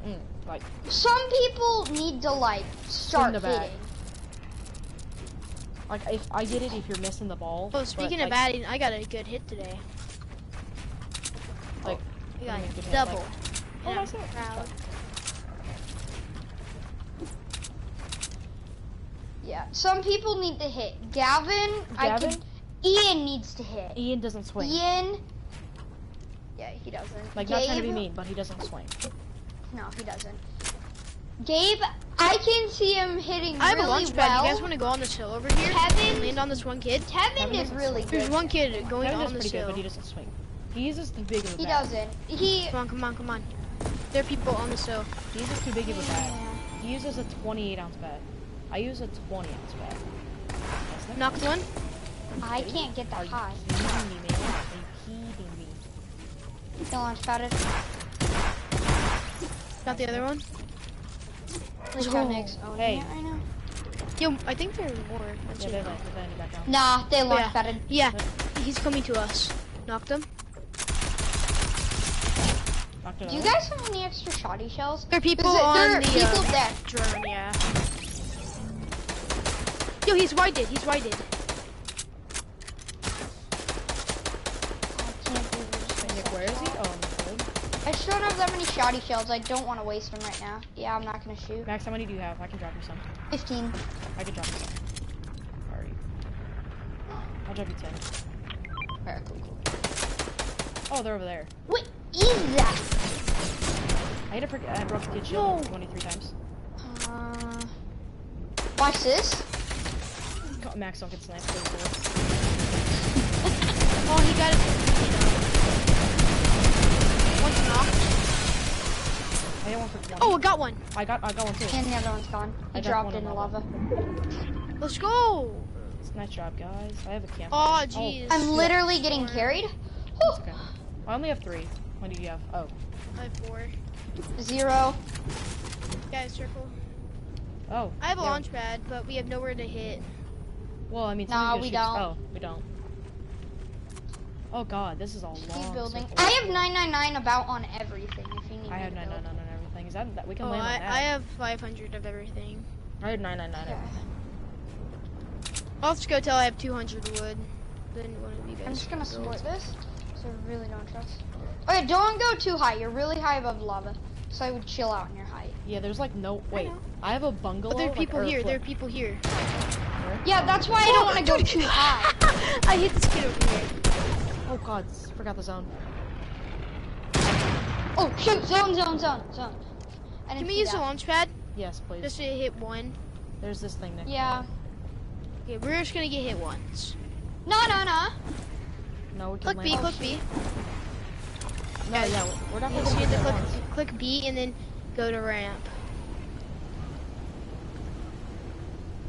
mm, like some people need to like start the bag. hitting like if I get it if you're missing the ball. Oh, but, speaking like, of batting, I got a good hit today. Oh. like I got I mean, good hit, double. like- And Oh, I'm nice proud. yeah some people need to hit gavin, i Gavin? could ian needs to hit Ian doesn't swing. Ian. Yeah, he doesn't. Like Gabe, not trying to be mean, but he doesn't swing. No, he doesn't. Gabe, I can see him hitting I have really a launch well. pad. You guys want to go on this hill over here? Kevin- Land on this one kid? Kevin Kevin is really swing. good. There's one kid going Kevin on does this pretty good, but he doesn't swing. He uses too big of a He bat. doesn't. He. Come on, come on, come on. There are people on this hill. He uses too big of a bat. Yeah. He uses a 28 ounce bat. I use a 20 ounce bat. That's not- Knocked one. I can't get Are that you high. kidding me, man? Are you kidding me? The launch padded. Got the other one. Let's go. next. Oh, Hey. yeah, I know. Yo, I think there are more. Let's Yeah, they're like, they're back. Nah, they launch yeah. padded. Yeah, he's coming to us. Knocked him. Knocked it Do you guys have any extra shoddy shells? There are people Is it- on there are the people uh, there. drone, yeah. Yo, he's whited. He's whited. I can't believe we just Nick, missed where is he? that. Oh, on the field. I just don't have many shoddy shells. I don't want to waste them right now. Yeah, I'm not gonna shoot. Max, how many do you have? I can drop you some. 15. I can drop you some. Alright. I'll drop you 10. Alright, cool, cool. Oh, they're over there. What is that? I hit a forget. I broke the kid shield 23 times. Uh, watch this. Max, don't get sniped. Oh, he got it. One's knocked. For Oh, I got one. I got I got one too. And the other one's gone. He I dropped in the lava. lava. Let's go. It's nice job, guys. I have a camp. Oh, jeez. Oh. I'm literally getting carried. Okay. I only have three. What do you have? Oh. I have four. Zero. Guys, circle. Oh. I have a yeah. launch pad, but we have nowhere to hit. Well, I mean, nah, we don't. Oh, we don't. Oh god, this is a long. Keep building. Circle. I have 999 about on everything. If you need. I have 999 because I we can oh, land I, that. I have 500 of everything. I have 999 yeah. everything. I'll just go tell I have 200 wood. Then one of you guys. I'm just gonna support this, so really don't trust. Okay, don't go too high. You're really high above lava, so I would chill out in your height. Yeah, there's like no wait. I, I have a bungalow. But there are people like, here. There are people here. Yeah, that's why oh, I don't want to go too high. I hit this kid over here. Oh god, forgot the zone. Oh shoot! Zone, zone, zone, zone. I didn't Can we see use that. the launch pad Yes, please. just to hit one? There's this thing next. Yeah. Okay, we're just gonna get hit once. No, no, no. No, we can Click land. B, on- click B. No, yeah, we're- we're You definitely see gonna the hit click, once. click B and then go to ramp.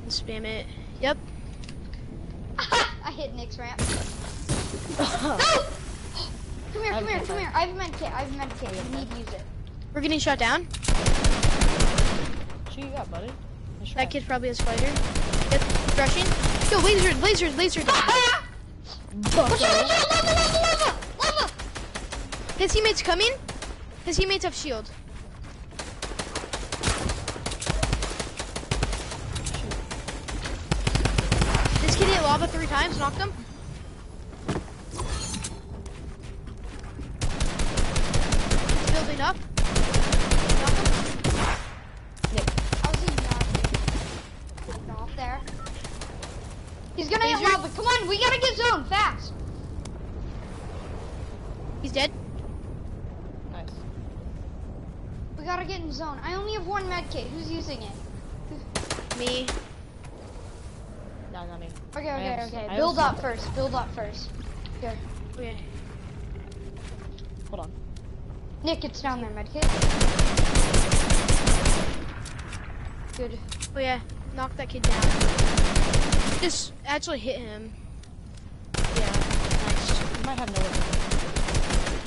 And spam it. Yep. I hit Nick's ramp. no! Come here, come here, come here. I have a med kit. I have a med kit. You need to use it. We're getting shot down. What you got, buddy? Nice. That kid probably has fighter. Yep. Rushing. Yo, laser, laser, laser. Ah! Lava, lava, lava, lava! His teammates coming. His teammates have shield. This kid hit lava three times, knocked him. He's building up. Knocked him. How's he not? Not there. He's gonna hit Laser. lava. Come on, we gotta get zone fast. He's dead. Nice. We gotta get in zone. I only have one med kit. Who's using it? Me. No, not me. Okay, I okay, have- okay. I Build up first. Build up first. Okay. Okay. Hold on. Nick, it's down there, med kit. Good. Oh yeah, knock that kid down. Just actually hit him. Yeah, nice. You might have no weapon.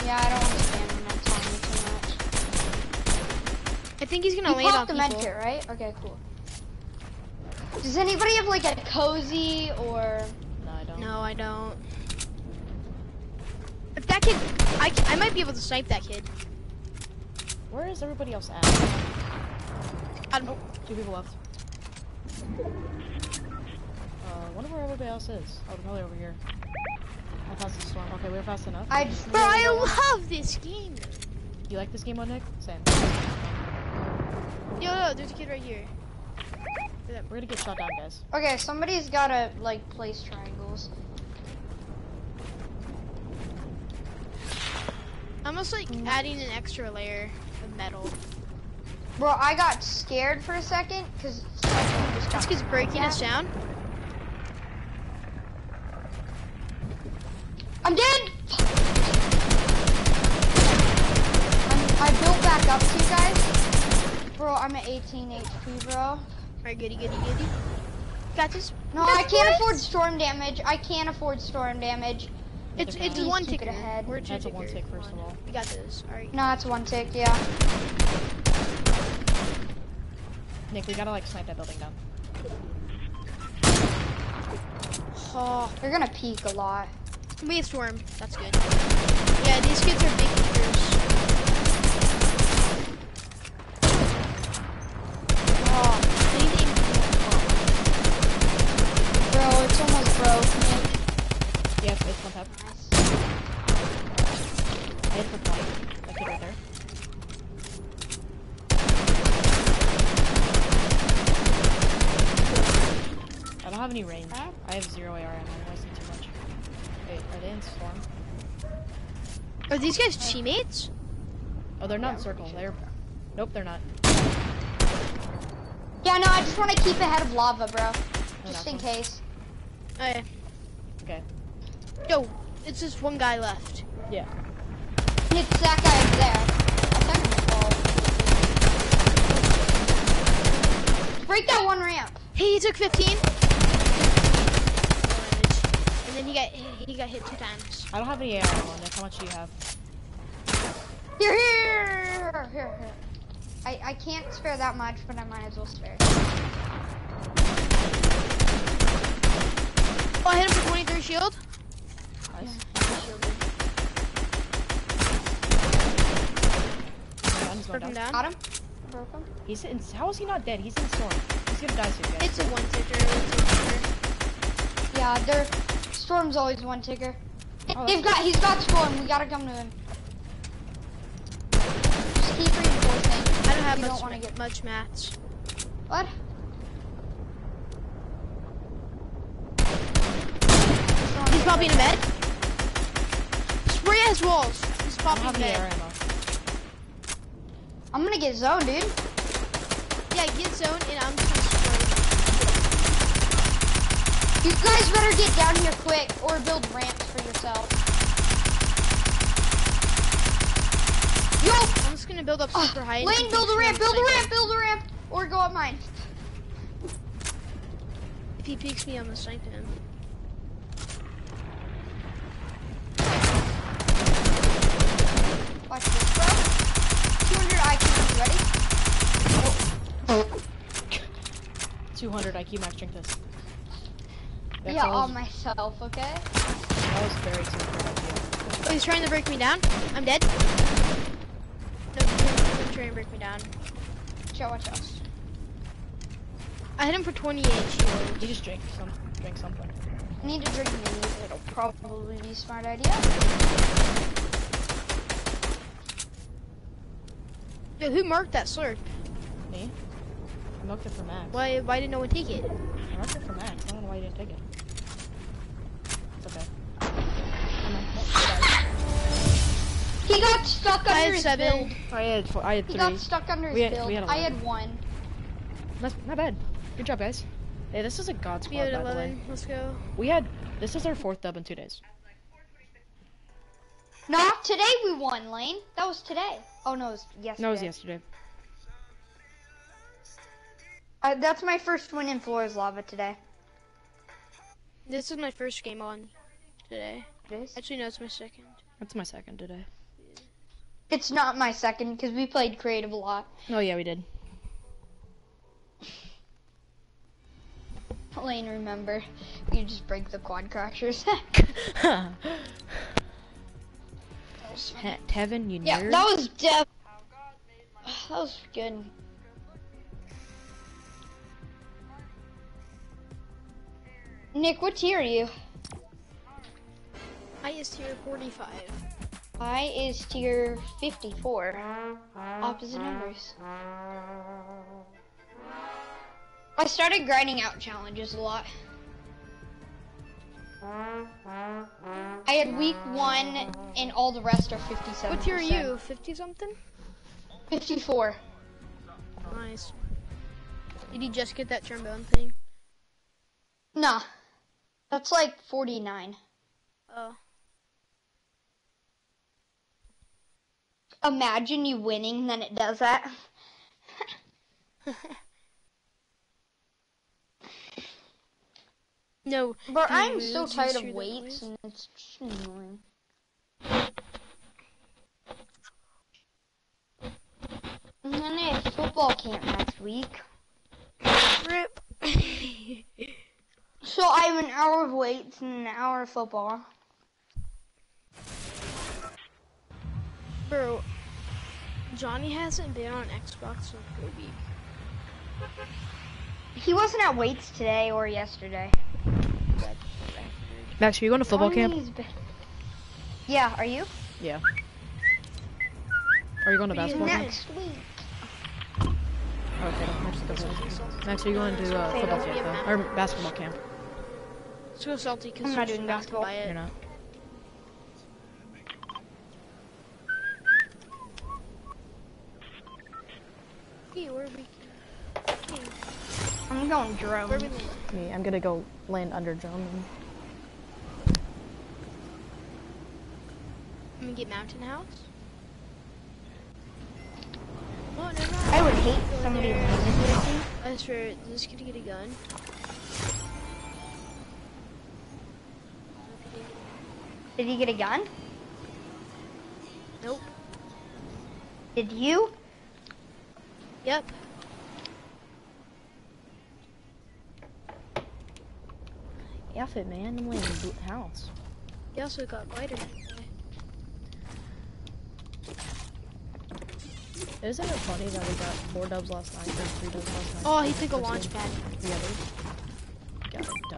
Yeah, I don't want to stand him. That's on me too much. I think he's gonna You land on popped the med people. kit, right? Okay, cool. Does anybody have like a cozy or? No, I don't. No, I don't. If that kid, I, I might be able to snipe that kid. Where is everybody else at? I don't, Oh, two people left. Uh, wonder where everybody else is. Oh, they're probably over here. I passed the storm. Okay, we're fast enough. I just. Bro, I don't love this game. You like this game on Nick? Same. Yo, yo, there's a kid right here. We're gonna get shot down, guys. Okay, somebody's gotta like place triangles. Almost like adding an extra layer of metal. Bro, I got scared for a second because just This got breaking us down. I'm dead. I'm, I built back up to you guys. Bro, I'm at 18 HP, bro. Alright, goody, goody, goody. Got this. No, Got I can't boys. afford storm damage. I can't afford storm damage. It's Okay. it's one keep it ticker. ahead. We're two That's a one ticker. tick, first Come of all. We got this. Alright. No, it's one tick, yeah. Nick, we gotta like snipe that building down. Oh, They're gonna peek a lot. we have storm. That's good. Yeah, these kids are big eaters. Are these guys teammates? Oh, they're not in circle. They're. Nope, they're not. Yeah, no, I just want to keep ahead of lava, bro. Oh, Just that's in one. case. Oh, yeah. Okay. Yo, it's just one guy left. Yeah. And it's that guy over there. I him. Break that one ramp. Hey, he took 15. And then he got he got hit two times. I don't have any AR ammo, Nick. How much do you have? Here, here, here, here. I, I can't spare that much, but I might as well spare. Oh, I hit him for 23 shield. Nice. Gun's going Broke him down. down. Got him? Broke him? He's in. How is he not dead? He's in storm. He's gonna die soon, guys. It's a one ticker. It's a ticker. Yeah, they're, Storm's always one ticker. Oh, They've got, he's got Storm. We gotta come to him. Just keep reinforcing. I don't have You much don't wanna get- much mats. What? He's popping a bed. Spray has walls. He's popping bed. I'm gonna get zoned, dude. Yeah, get zoned, and I'm just gonna spray. You guys better get down here quick or build ramps for yourself. Yo! I'm just gonna gonna build up Ah, super high. and Lane, build a ramp, build a ramp, build a ramp, or go up mine. If he peeks me, I'm gonna snipe him. Watch this, bro. 200 IQ, ready? Oh. 200 IQ max drink this. That's yeah, all on myself, okay? That was very 200 Oh, he's trying to break me down. I'm dead. No, he's trying to break me down. Watch out, watch out. I hit him for 28 shield. You just drink some, drink something. I need to drink minis, it'll probably be a smart idea. Yo, who marked that slurp? Me? I milked it for Max. Why? Why did no one take it? I milked it for Max. I don't know why you didn't take it. It's okay. I know. He got stuck I under had his seven. build. I had four, I had three. He got stuck under his had- build. had I had one. That's not bad. Good job, guys. Hey, this is a god We squad, had by the way. 11. Let's go. We had this is our fourth dub in two days. Nah, today we won, Lane. That was today. Oh no, it was yesterday. No, it was yesterday. Uh, that's my first win in Floors Lava today. This is my first game on today. It is? Actually, no, it's my second. That's my second today. It's not my second because we played creative a lot. Oh yeah, we did. Lane, remember, you just break the quad crashers. Te- Tevin, you yeah, nerd. that was def. That was good. Nick, what tier are you? Highest tier 45. I is tier 54. Opposite numbers. I started grinding out challenges a lot. I had week one, and all the rest are 57. What tier are you? 50 something? 54. Nice. Did you just get that trombone thing? Nah. That's like 49. Oh. Imagine you winning, then it does that. No. But I'm so tired of weights, and it's just annoying. And then I had football camp next week. Rip. So I have an hour of weights and an hour of football. Bro, Johnny hasn't been on Xbox with week. He wasn't at weights today or yesterday. Max, are you going to football camp? Been- Yeah, are you? Yeah. Are you going to But you basketball camp? Next week. Okay, Max. Max, are you going to uh, football camp though? Or basketball camp? Let's go salty because I'm not doing basketball. Buy You're not. Hey, where are we? Hey, I'm going drone. where are we? Me, I'm gonna go land under drum. And... I'm gonna get mountain house. Oh, never I would hate somebody there. landing with me. I swear, is this kid get a gun? Did he get a gun? Nope. Did you? Yep. Outfit, man. I'm in the house. He also got lighter. Isn't it funny that we got four dubs last night or three dubs last night? Oh, he took a launch pad. The others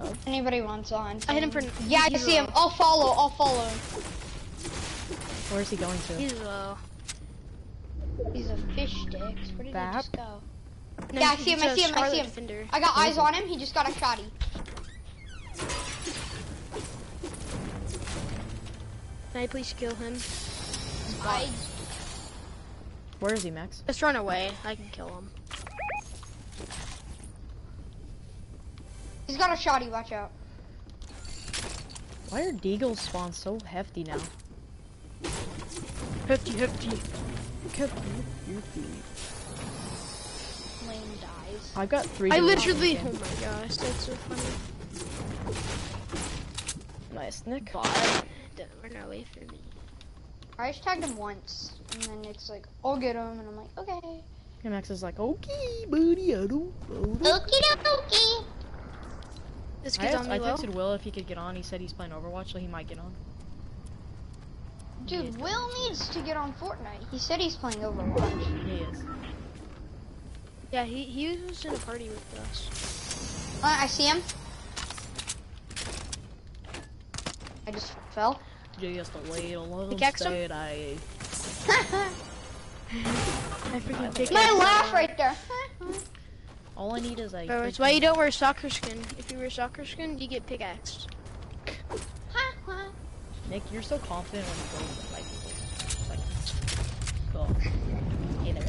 got. Anybody wants on? I hit him for. Yeah, I he's see him. I'll follow. I'll follow him. Where's he going to? He's low. He's a fish sticks. Where did Bap? he just go? No, Yeah, I he's see him, I a see him, I see Scarlet him. Defender. I got eyes on him. He just got a shotty. Can I please kill him? I, Where is he, Max? Let's run away. I can kill him. Got a shotty. Watch out. Why are deagles spawn so hefty now? Hefty, hefty. Lane dies. I got three. I literally. Oh my gosh, that's so funny. Nice, Nick. But don't run away from me. I just tagged him once, and then it's like, I'll get him, and I'm like, okay. And Max is like, okay, buddy, I don't. I don't- Okie dokie. This I, kid's asked, on I low. texted Will if he could get on. He said he's playing Overwatch, so he might get on. Dude, Will needs to get on Fortnite. He said he's playing Overwatch. He is. Yeah, he he was in a party with us. Uh, I see him. I just fell. Just wait a little Pickaxe him? state, I. I freaking pick My laugh right there. All I need is a. Bro, it's why you don't wear soccer skin. If you wear soccer skin, you get pickaxed. Nick, you're so confident when you go to the like. Like. Go. Hey there.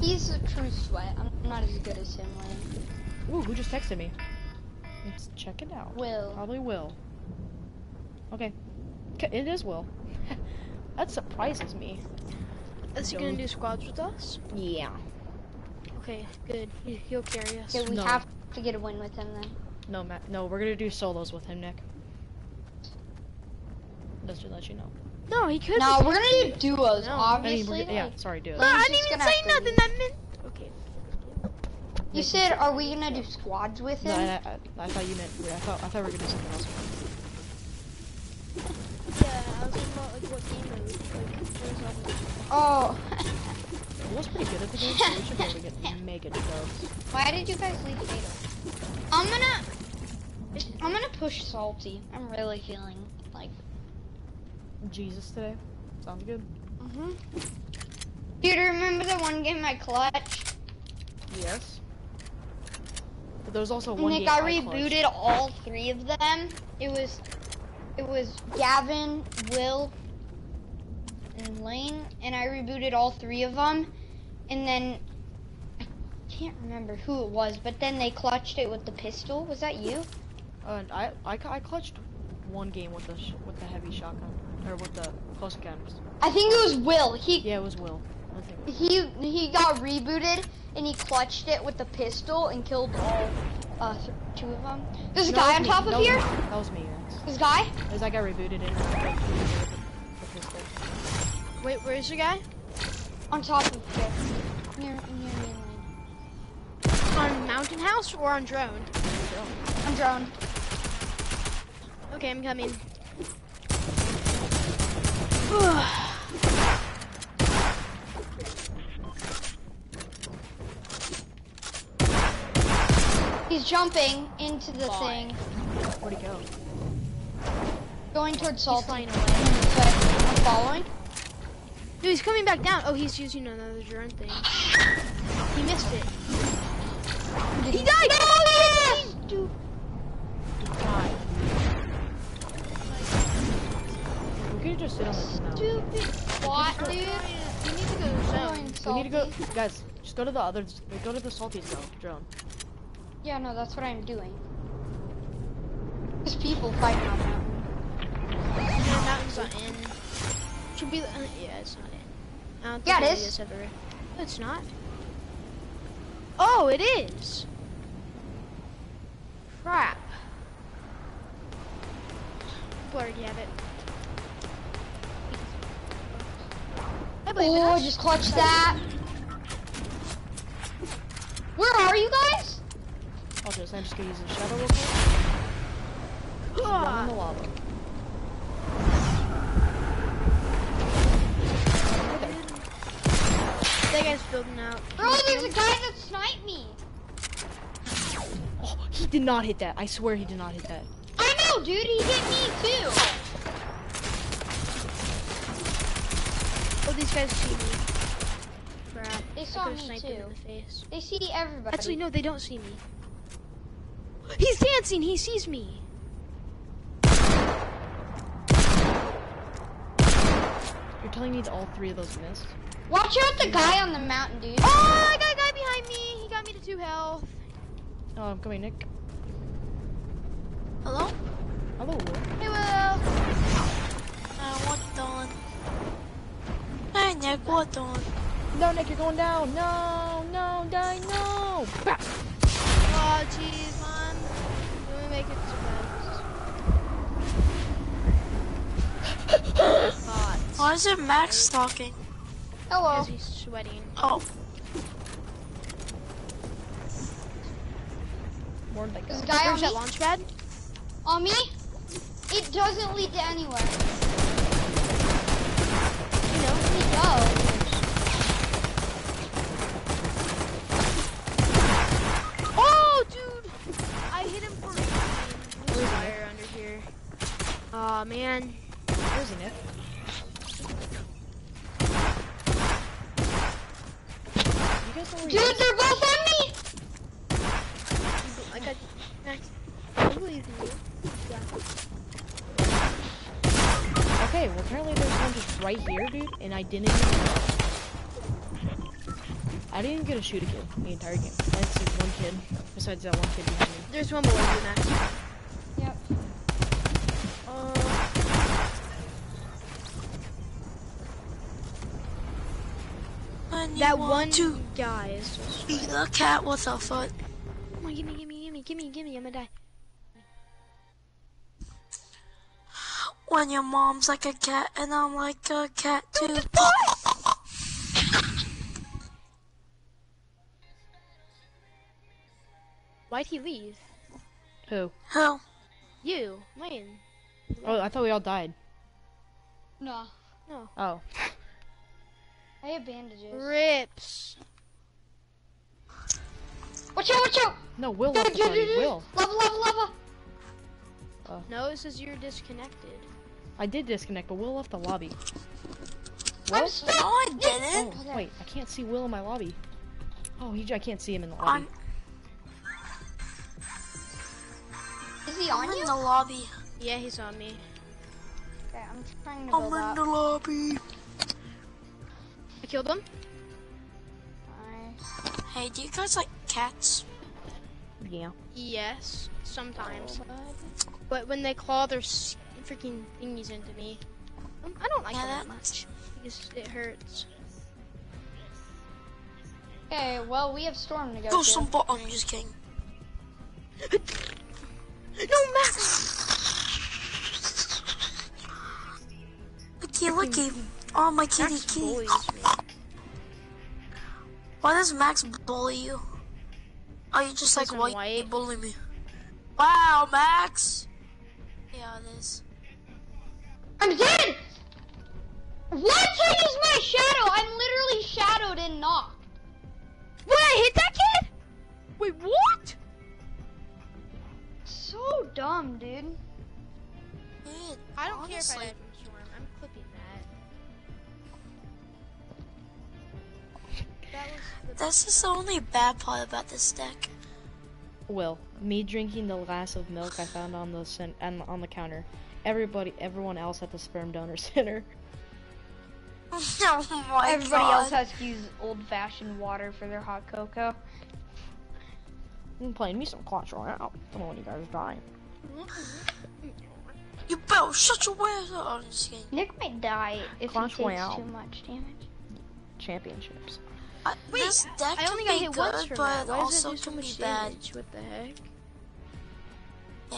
He's a true sweat. I'm not as good as him, Lane. Ooh, who just texted me? Let's check it out. Will. Probably Will. Okay. It is Will. that surprises me. Is he gonna do squads with us? Yeah. Okay, good. He, he'll carry us. Okay, we No. have to get a win with him then. No, Matt. No, we're gonna do solos with him, Nick. Just to let you know. No, he could. No, we're gonna do duos, No. I mean, obviously. we're, yeah. Sorry, do it. But I didn't even say have to nothing. leave. That meant. Okay. You said, are we gonna do squads with No, him? I, I, I thought you meant. I thought I thought we were gonna do something else. Yeah, I was talking about like what game mode. Like, there's all Oh, Will's pretty good at the game, so we should be able to get mega dubs. why did you guys leave Fatal? I'm gonna, I'm gonna push Salty. I'm really feeling like, Jesus today. Sounds good. mm-hmm. Dude, remember the one game I clutched? Yes. But there's also one Nick, game I rebooted all three of them. It was, it was Gavin, Will, and Lane, and I rebooted all three of them. And then I can't remember who it was, but then they clutched it with the pistol. Was that you? Uh, and I, I, I clutched one game with the sh- with the heavy shotgun or with the close encounters. I think it was Will. He Yeah, it was Will. I think. he he got rebooted and he clutched it with the pistol and killed all uh th- two of them. There's a No, guy on top me. of That here. me. That was me. Yes. This guy. As I got rebooted in. The, the pistol. Wait, where's the guy? On top of here. Near near mainland. On mountain house or on drone? I'm drone. Okay, I'm coming. He's jumping into the thing, Where'd he go? going towards Salt. flying away. I'm following. Dude, he's coming back down. Oh, he's using another drone thing. He missed it. He died. No, Dude. God. We could just sit on this now. Stupid bot, dude. We need to go to zone. We need to go, guys. Just go to the other. Go to the salty zone drone. Yeah, no, that's what I'm doing. There's people fighting on mountain. No, mountain's not in. Should be. Uh, yeah, it's not in. I Yeah, it is. is ever. No, it's not. Oh, it is. Crap. People already have it. I Oh, just clutched that. Where are you guys? I'll just. I'm just gonna use the shadow real quick. Just That guy's building out. Bro, there's a guy that sniped me. Oh, he did not hit that. I swear he did not hit that. I know, dude. He hit me too. Oh, these guys see me. Crap. They I saw could've me too. in the face. They see everybody. Actually, no, they don't see me. He's dancing. He sees me. You're telling me that all three of those missed? Watch out the guy on the mountain, dude. Oh, I got a guy behind me. He got me to two health. Oh, I'm coming, Nick. Hello? Hello, Will. Hey, Will. I want done. I Nick, what on? No, Nick, you're going down. No, no, die, no. Bah. Oh, jeez, man. Let me make it to bed. Hot. Why is it Max talking? Hello. Because he's sweating. Oh, Where'd they go? This guy on There's me. that launch pad. On me. It doesn't lead to anywhere. You know. It does. Oh, dude! I hit him for Blue fire under here. Aw, man. Where's he, Nick? You guys know where he Dude, they're both on me. I got Max. I believe you. Okay, well apparently there's one just right here, dude, and I didn't even I didn't get a shoot a kill the entire game. I didn't see one kid besides that one kid behind me. There's one below you, Max. Yep. Uh, when you that one two guy is just. be the cat with a foot. Come on, gimme, gimme, gimme, gimme, gimme. I'm gonna die. When your mom's like a cat and I'm like a cat too. Why'd he leave? Who? Who? You, Lane. Oh, I thought we all died. No. No. Oh. I have bandages. Rips. Watch out! Watch out! No, Will Dude, left the dude, party. dude, dude. Will. Lava! Lava! Lava! Uh. No, it says you're disconnected. I did disconnect, but Will left the lobby. I'm Will? stuck. No, I didn't. Oh, wait, I can't see Will in my lobby. Oh, he, I can't see him in the lobby. I'm, Is he I'm on in the lobby. Yeah, he's on me. Okay, I'm trying to I'm build in up. the lobby. I killed him. Hey, do you guys like cats? Yeah. Yes, sometimes. But when they claw their freaking thingies into me, um, I don't like Yeah, it that that- much because it hurts. Okay, well, we have Storm to go Go some bot. I'm just kidding. No, Max. Lucky, lucky. Oh, my kitty Max kitty. Bullies me. Why does Max bully you? Oh, you just like I'm white. white. You bully me. Wow, Max. Yeah, it is. I'm dead! What? I used my shadow! I'm literally shadowed and knocked. Wait, I hit that kid? Wait, what? So dumb, dude. Dude, I don't care if I This is the only bad part about this deck. Will, me drinking the glass of milk I found on the cen- on, on the counter. Everybody, everyone else at the sperm donor center. oh my Everybody god. else has to use old-fashioned water for their hot cocoa. I'm playing me some Clash Royale. Come on, you guys die. You better shut your ass up. I'm just kidding. Nick might die if Clash he takes Royale. too much damage. Championships. Uh, Wait, this deck I only can got be hit good, once from but that. Why does also it do so can be much bad. damage? What the heck?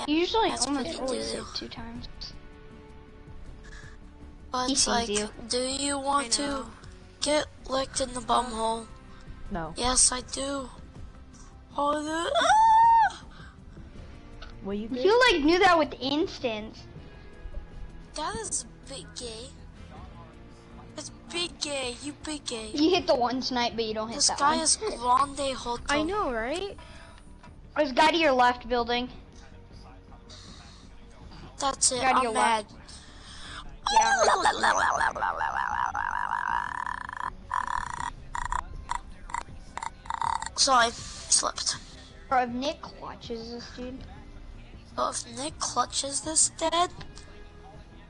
Usually That's almost pretty always doo-doo. hit two times. But He like, you. do you want to get licked in the bum hole? No. Yes, I do. Oh, the, ah! Will you? Get? You like knew that with instance. That is a bit gay. It's big gay. You big gay. You hit the one snipe, but you don't hit This that guy is grande hoto. I know, right? Oh, There's a guy to your left building. That's it. Guy I'm your mad. Sorry, slipped. Bro, if Nick clutches this dude. So if Nick clutches this dead,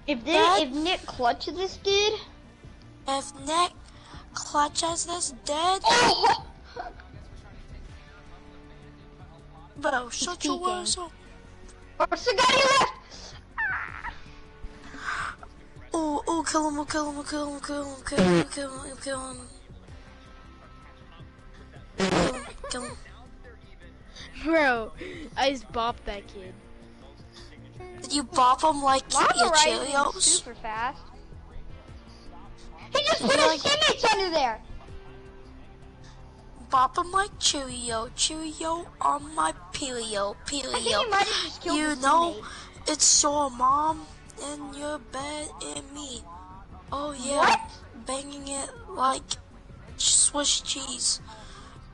If they, if Nick clutches this dude. If Nick clutches this dead, Oh! bro, shut your peeking. ass up. What's the guy to your left? Ooh, ooh, we'll kill him, we'll kill him, we'll kill him, we'll kill him, we'll kill him, we'll kill him, kill him. Kill him, kill him. Bro, I just bopped that kid. Did you bop him like Lava your Cheerios? super fast. He just put a teammates under there. Bop him like Cheerio, Cheerio on my Perio, I think he Perio. might have just killed You know, teammate. it's your mom and your bed and me. Oh yeah, What? banging it like Swiss cheese.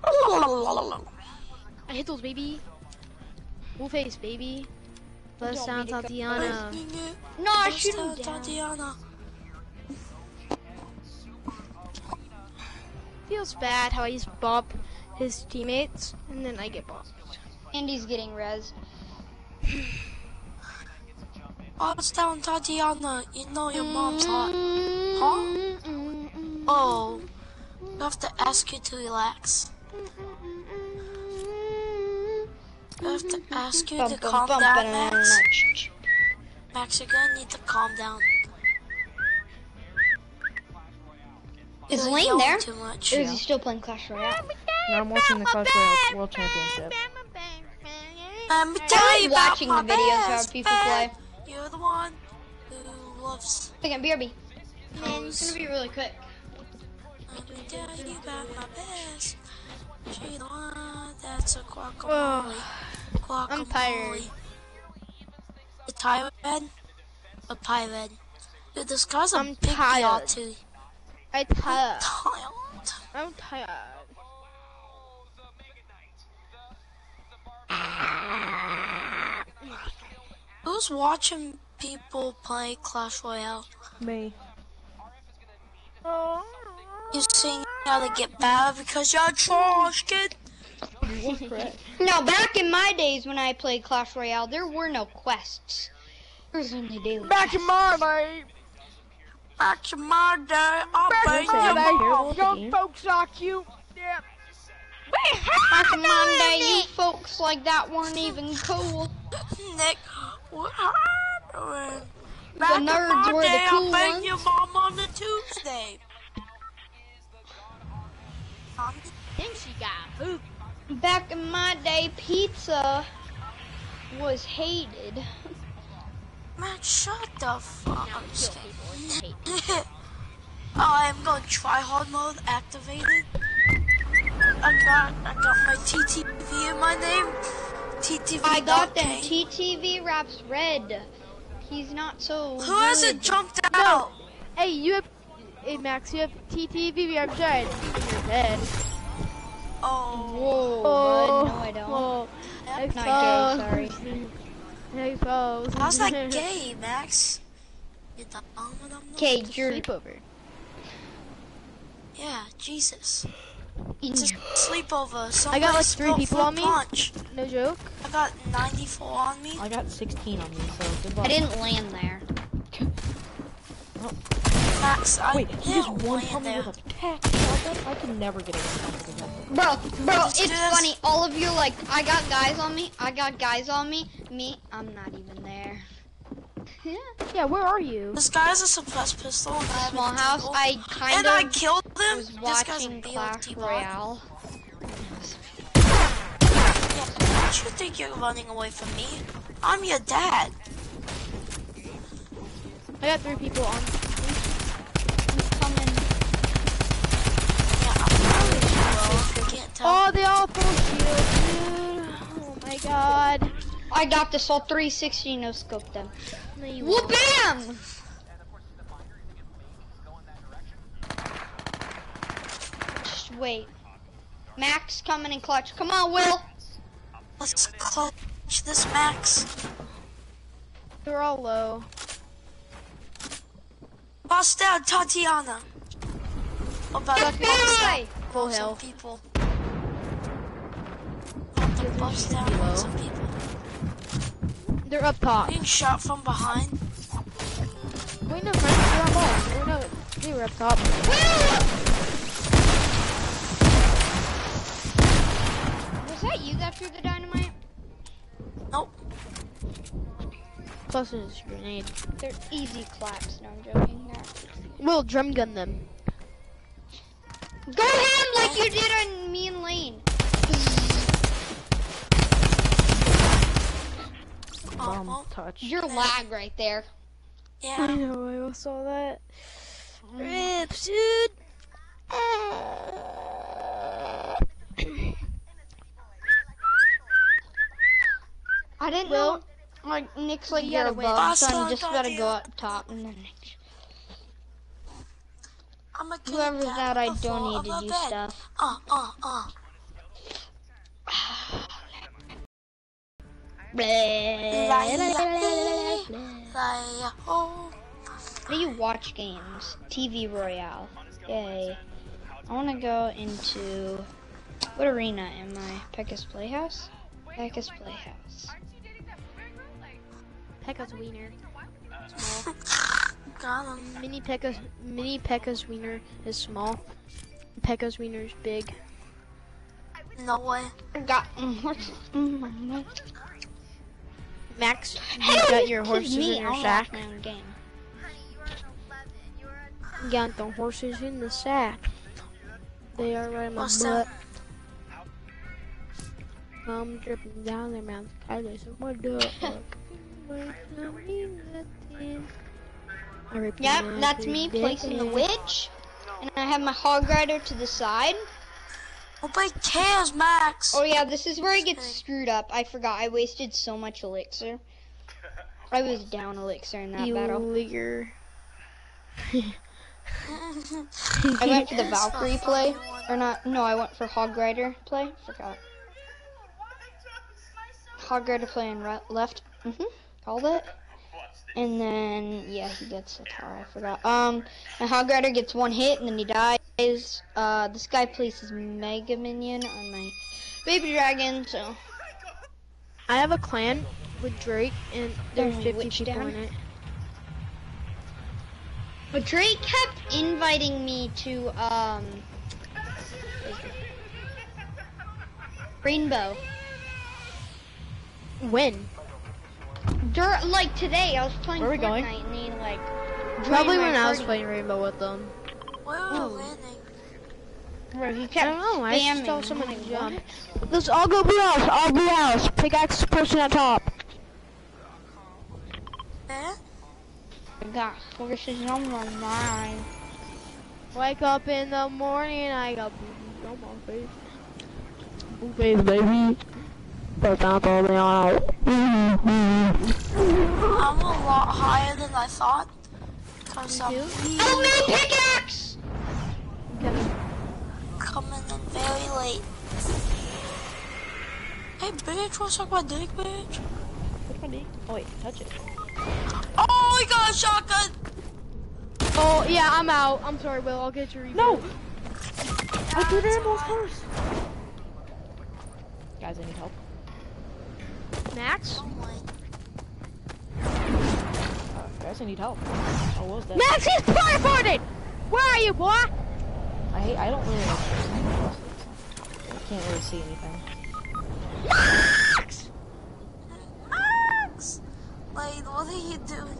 I hit those, baby. Full face, baby. Let's Don't down need to go- Tatiana. No, I Bust shoot him down. Tatiana. Feels bad how I just bop his teammates and then I get bopped. And he's getting res. Bust down Tatiana. You know your mom's hot. Mm-hmm. Huh? Oh, I have to ask you to relax. I have to ask you Bum, to bum, calm bum, down. Max. Max, you're gonna need to calm down. Is You're Lane yelling there? Too much. Or is he still playing Clash Royale? No, I'm watching the Clash Royale World Championship. I'm like watching the videos how people play. You're the one who loves. Second, BRB. Man, it's gonna be really quick. Let me tell you about my best. The one that's a guacamole. Ugh. I'm tired. A tired? A pirate. Dude, this guy's a I'm big tired. yacht too. I tired. Tired. I'm tired. Who's watching people play Clash Royale? Me. You seeing how to get better because you're trash, kid. No, back in my days when I played Clash Royale, there were no quests. There was only daily. Back in my day, Back to my day, I Back bet in you my young folks like you. Yeah. Back in my day, you folks like that weren't even cool. Nick, what happened? Back in nerds my were the day, cool I banged ones. your mom on the Tuesday. Think she got hooked. Back in my day, pizza was hated. Man, shut the fuck up. I'm just kidding. people and hate. oh, I'm going try hard mode activated. I got, I got my TTV in my name. TTV. I got them. okay. TTV raps red. He's not so. Who hasn't good. jumped out? Hey, you have. Hey, Max, you have TTV. I'm sorry. You're dead. Oh. Whoa, Oh, bud, no, I don't. Oh, Not gay, sorry. Expose. How's that gay, Max? You dumb with them? Okay, you're. Sleepover. Yeah, Jesus. It's a sleepover. I got, like, Somebody three people on me. Punch. No joke. I got 94 on me. I got 16 on me, so good luck. I didn't land there. Max, I Wait, he just can't one land pump there. with a tac shotgun? I can never get a one pump with that. Bro, bro, it's this. funny. All of you like, I got guys on me. I got guys on me. Me, I'm not even there. Yeah. Yeah, where are you? This guy has a suppressed pistol. And I have Small a house. deagle. I kind and I killed him. was this guy's a watching Clash BLT bot. Royale. Yeah, don't you think you're running away from me? I'm your dad. I got three people on. Oh, they all full shield, dude. Oh my god. I got this all 360 no scope them. No, you Whoop bam! Just wait. Max coming in clutch. Come on, Will. Let's clutch this Max. They're all low. Bust down Tatiana. Oh, what about Good bust down boy. Full some health. people? What the bust down some people? They're up top. Being shot from behind. Wait, no, friends, they're on balls. Wait, no, they were up top. Was that you that threw the dynamite? Nope. Plus tossing this grenade. They're easy claps. No, I'm joking. They're actually easy. We'll drum gun them. Go ham like you did on me and Lane. Bum oh, touch. Your lag right there. yeah. I know, I saw that. Rip, dude. I didn't Well, know. Like Nick's like you you're gotta win. above, so I'm just gotta go up top and then Nick. I'm a Whoever's down that I the floor of donated the you bed. stuff. Uh, uh, uh. Like, oh. How do you watch games? TV Royale. Yay. I want to go into. What arena am I? Pekka's Playhouse? Pekka's Playhouse. Pekka's wiener. Small. Got. Mini Pekka's mini Pekka's wiener is small. Pekka's wiener is big. No way. I got. Oh Max, you Hey, got your horses me. in your sack. watch game. You are an 11. You are a got the horses in the sack. They are right in my What's butt. I'm dripping down their mouth. I listen. What the fuck? I Yep, that's me placing the witch. And I have my hog rider to the side. Nobody cares, Max. Oh yeah, this is where I get screwed up. I forgot. I wasted so much elixir. I was down elixir in that You battle. ligger. I went for the Valkyrie play. Or not, no, I went for Hog Rider play. Forgot. Hog Rider play on re- left. hmm Called it. And then, yeah, he gets a tower. I forgot. Um, and Hog Rider gets one hit and then he dies. Uh, this guy places Mega Minion on my baby dragon, so. I have a clan with Drake, and there's Oh, 50 people down? in it. But Drake kept inviting me to, um, Rainbow. When? Dur- like today, I was playing Where are we Fortnite going? and he like Probably when my I was playing Rainbow with them. Where are we landing? Bro, he I kept don't know. I just saw spamming. someone jump. Let's all go blue house. All blue house. Pickaxe person at top. Eh? I got horses on my mind. Wake up in the morning. I got boobies on my face. Blue face, baby. But not all the on. I'm a lot higher than I thought. Cause I'm too? really Oh man, pickaxe! coming in very late. Hey, bitch, wanna suck my dick, bitch? Which one, D? Oh wait, touch it. Oh, he got a shotgun! Oh yeah, I'm out. I'm sorry, Will. I'll get your reboot. No! I did animals first. Guys, I need help. Max. Oh. Uh, guys, I need help. Oh, what was that? Max is teleported. Where are you, boy? I hate. I don't really. Like, I can't really see anything. Max. Max! Wait, what are you doing?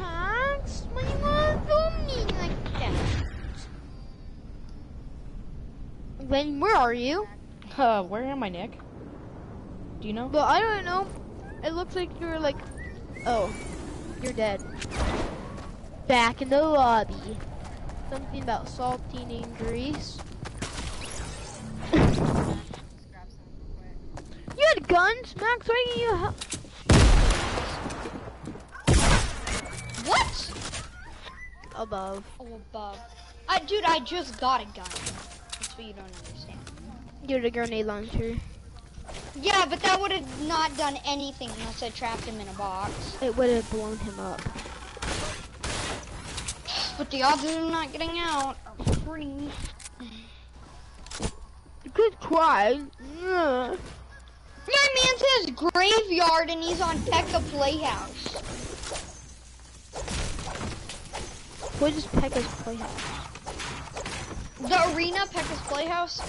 Max, why you wanna do me like that? Glenn, where are you? Uh, where am I, Nick? Do you know? But I don't know. It looks like you're like, oh, you're dead. Back in the lobby. Something about saltine injuries. you had guns, Max. Why didn't you? Ha- What? Above. Oh, above. I, dude, I just got a gun. You don't understand. You had a grenade launcher. Yeah, but that would have not done anything unless I trapped him in a box. It would have blown him up. But the odds of him not getting out are pretty. Good try. Yeah. My man says graveyard and he's on Pekka Playhouse. What is Pekka's playhouse? The arena, Pekka's Playhouse.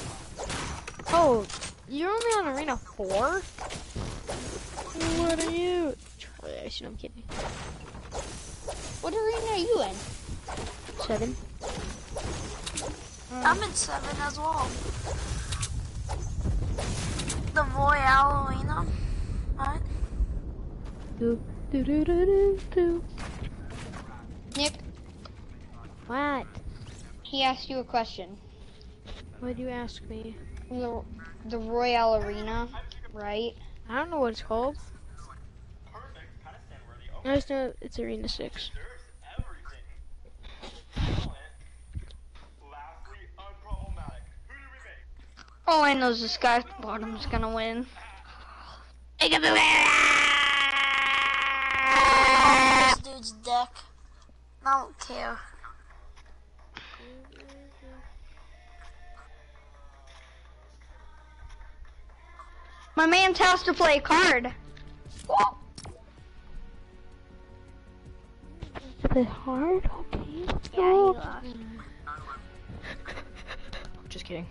Oh, You're only on arena four. What are you? Trash. No, I'm kidding. What arena are you in? Seven. I'm in seven as well. The Royale Arena. What? Do do do do do do. Nick, What? He asked you a question. Why'd you ask me? The, the Royale Arena, right? I don't know what it's called. I just know it's Arena 6. All I know is this guy at the bottom's gonna win. This dude's deck. I don't care. My man's has to play a card. Play hard? Okay. Yeah, he oh. lost. Just kidding.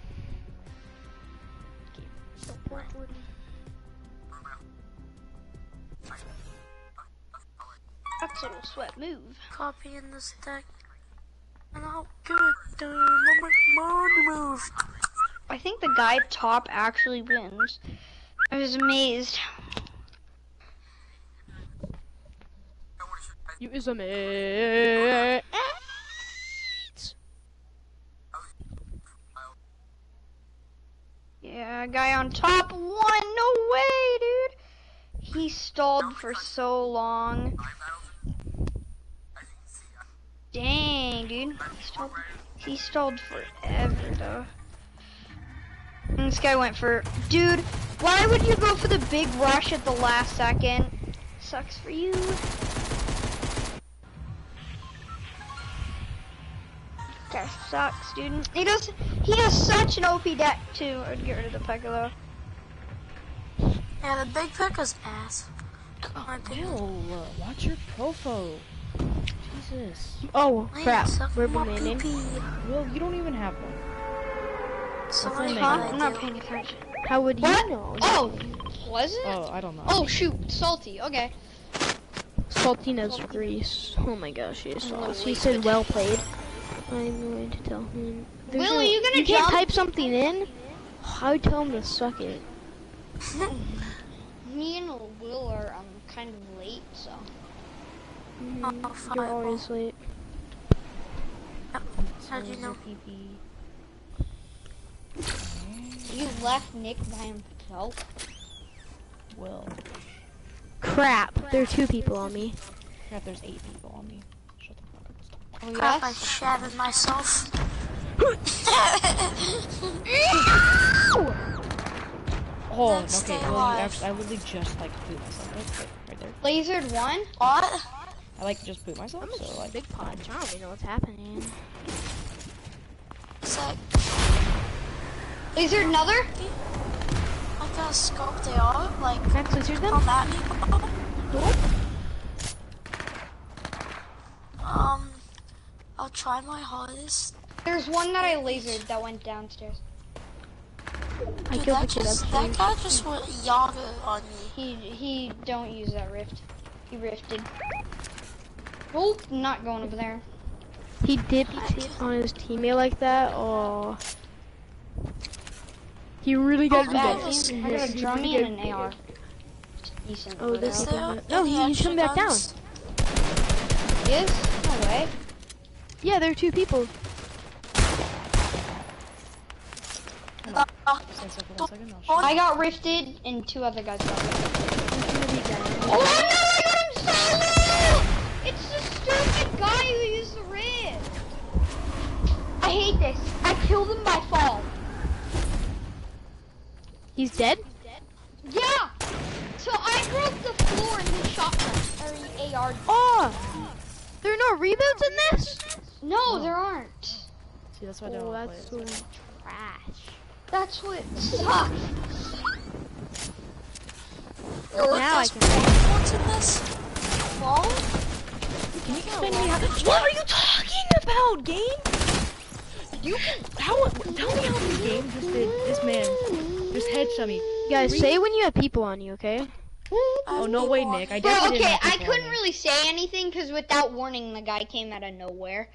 That's a little sweat move. Copying this deck. And I'll give it to my move. I think the guy top actually wins. I was amazed. You is a man. Yeah, guy on top one. No way, dude. He stalled for so long. Dang, dude. He stalled, he stalled forever, though. And this guy went for... Dude, why would you go for the big rush at the last second? Sucks for you. Guy sucks, dude. He does. He has such an OP deck too. I'd get rid of the Piccolo. Yeah, the big pick is ass. My opinion. Will, uh, watch your profo. Jesus. Oh, crap. We're my remaining. Will, you don't even have one. Somebody Huh? had I'm not paying attention. How would you What? know? Oh, was it? Oh, I don't know. Oh shoot, salty. Okay. Saltina's Greece. Oh my gosh, he is I'm sauce. He said well played. I'm going to tell him. There's Will, no- are you gonna You can't type something in? I would tell him to suck it. Me and Will are um kind of late, so. Oh, You're fine. always late. How'd you know? You left Nick by himself. Will. Crap, there are two people on me. Crap, there's eight people on me. Shut the fuck up. Stop. Oh Crap, I shattered myself. Oh, Then okay. stay Will, actually, I literally just like pooped myself. Right, right, right there. Lasered one. what? I like just pooped myself. So like, Big punch. I don't even know what's happening. Sick. Lasered another. I got a scope they are, like, Can I scissors them? come at me. Um, I'll try my hardest. There's one that I lasered that went downstairs. I Dude, killed that kid just, that guy just went yaga on me. He he don't use that rift. He rifted. Oh, not going over there. He dipped on his teammate like that. Oh. He really got Bad Oh, team. I got a drummy and an AR. Decent. Oh, this Is there No, any he- he's extra coming back down. guns? He is? No way. Yeah, there are two people. Uh, one second, one second. I'll Oh, I got rifted and two other guys got rifted. He's gonna. Oh no, I got him solo! It's the stupid guy who used the rift. I hate this. I killed him by fall. He's dead? Yeah! So I broke the floor and he shot me. Or he AR'd. Oh! There are no rebounds in this? No, there aren't. See, that's why I don't Oh, that's play so it. trash. That's what sucks. Now I there's can. what's in this? Wall? Can you explain to me how? What are you talking about, game? You can how? Tell me how this game just did. This man Just headshot me. Guys, Three- say when you have people on you, okay? Oh, oh no way, Nick. I Bro, definitely okay, didn't have I couldn't me. really say anything because without warning, the guy came out of nowhere.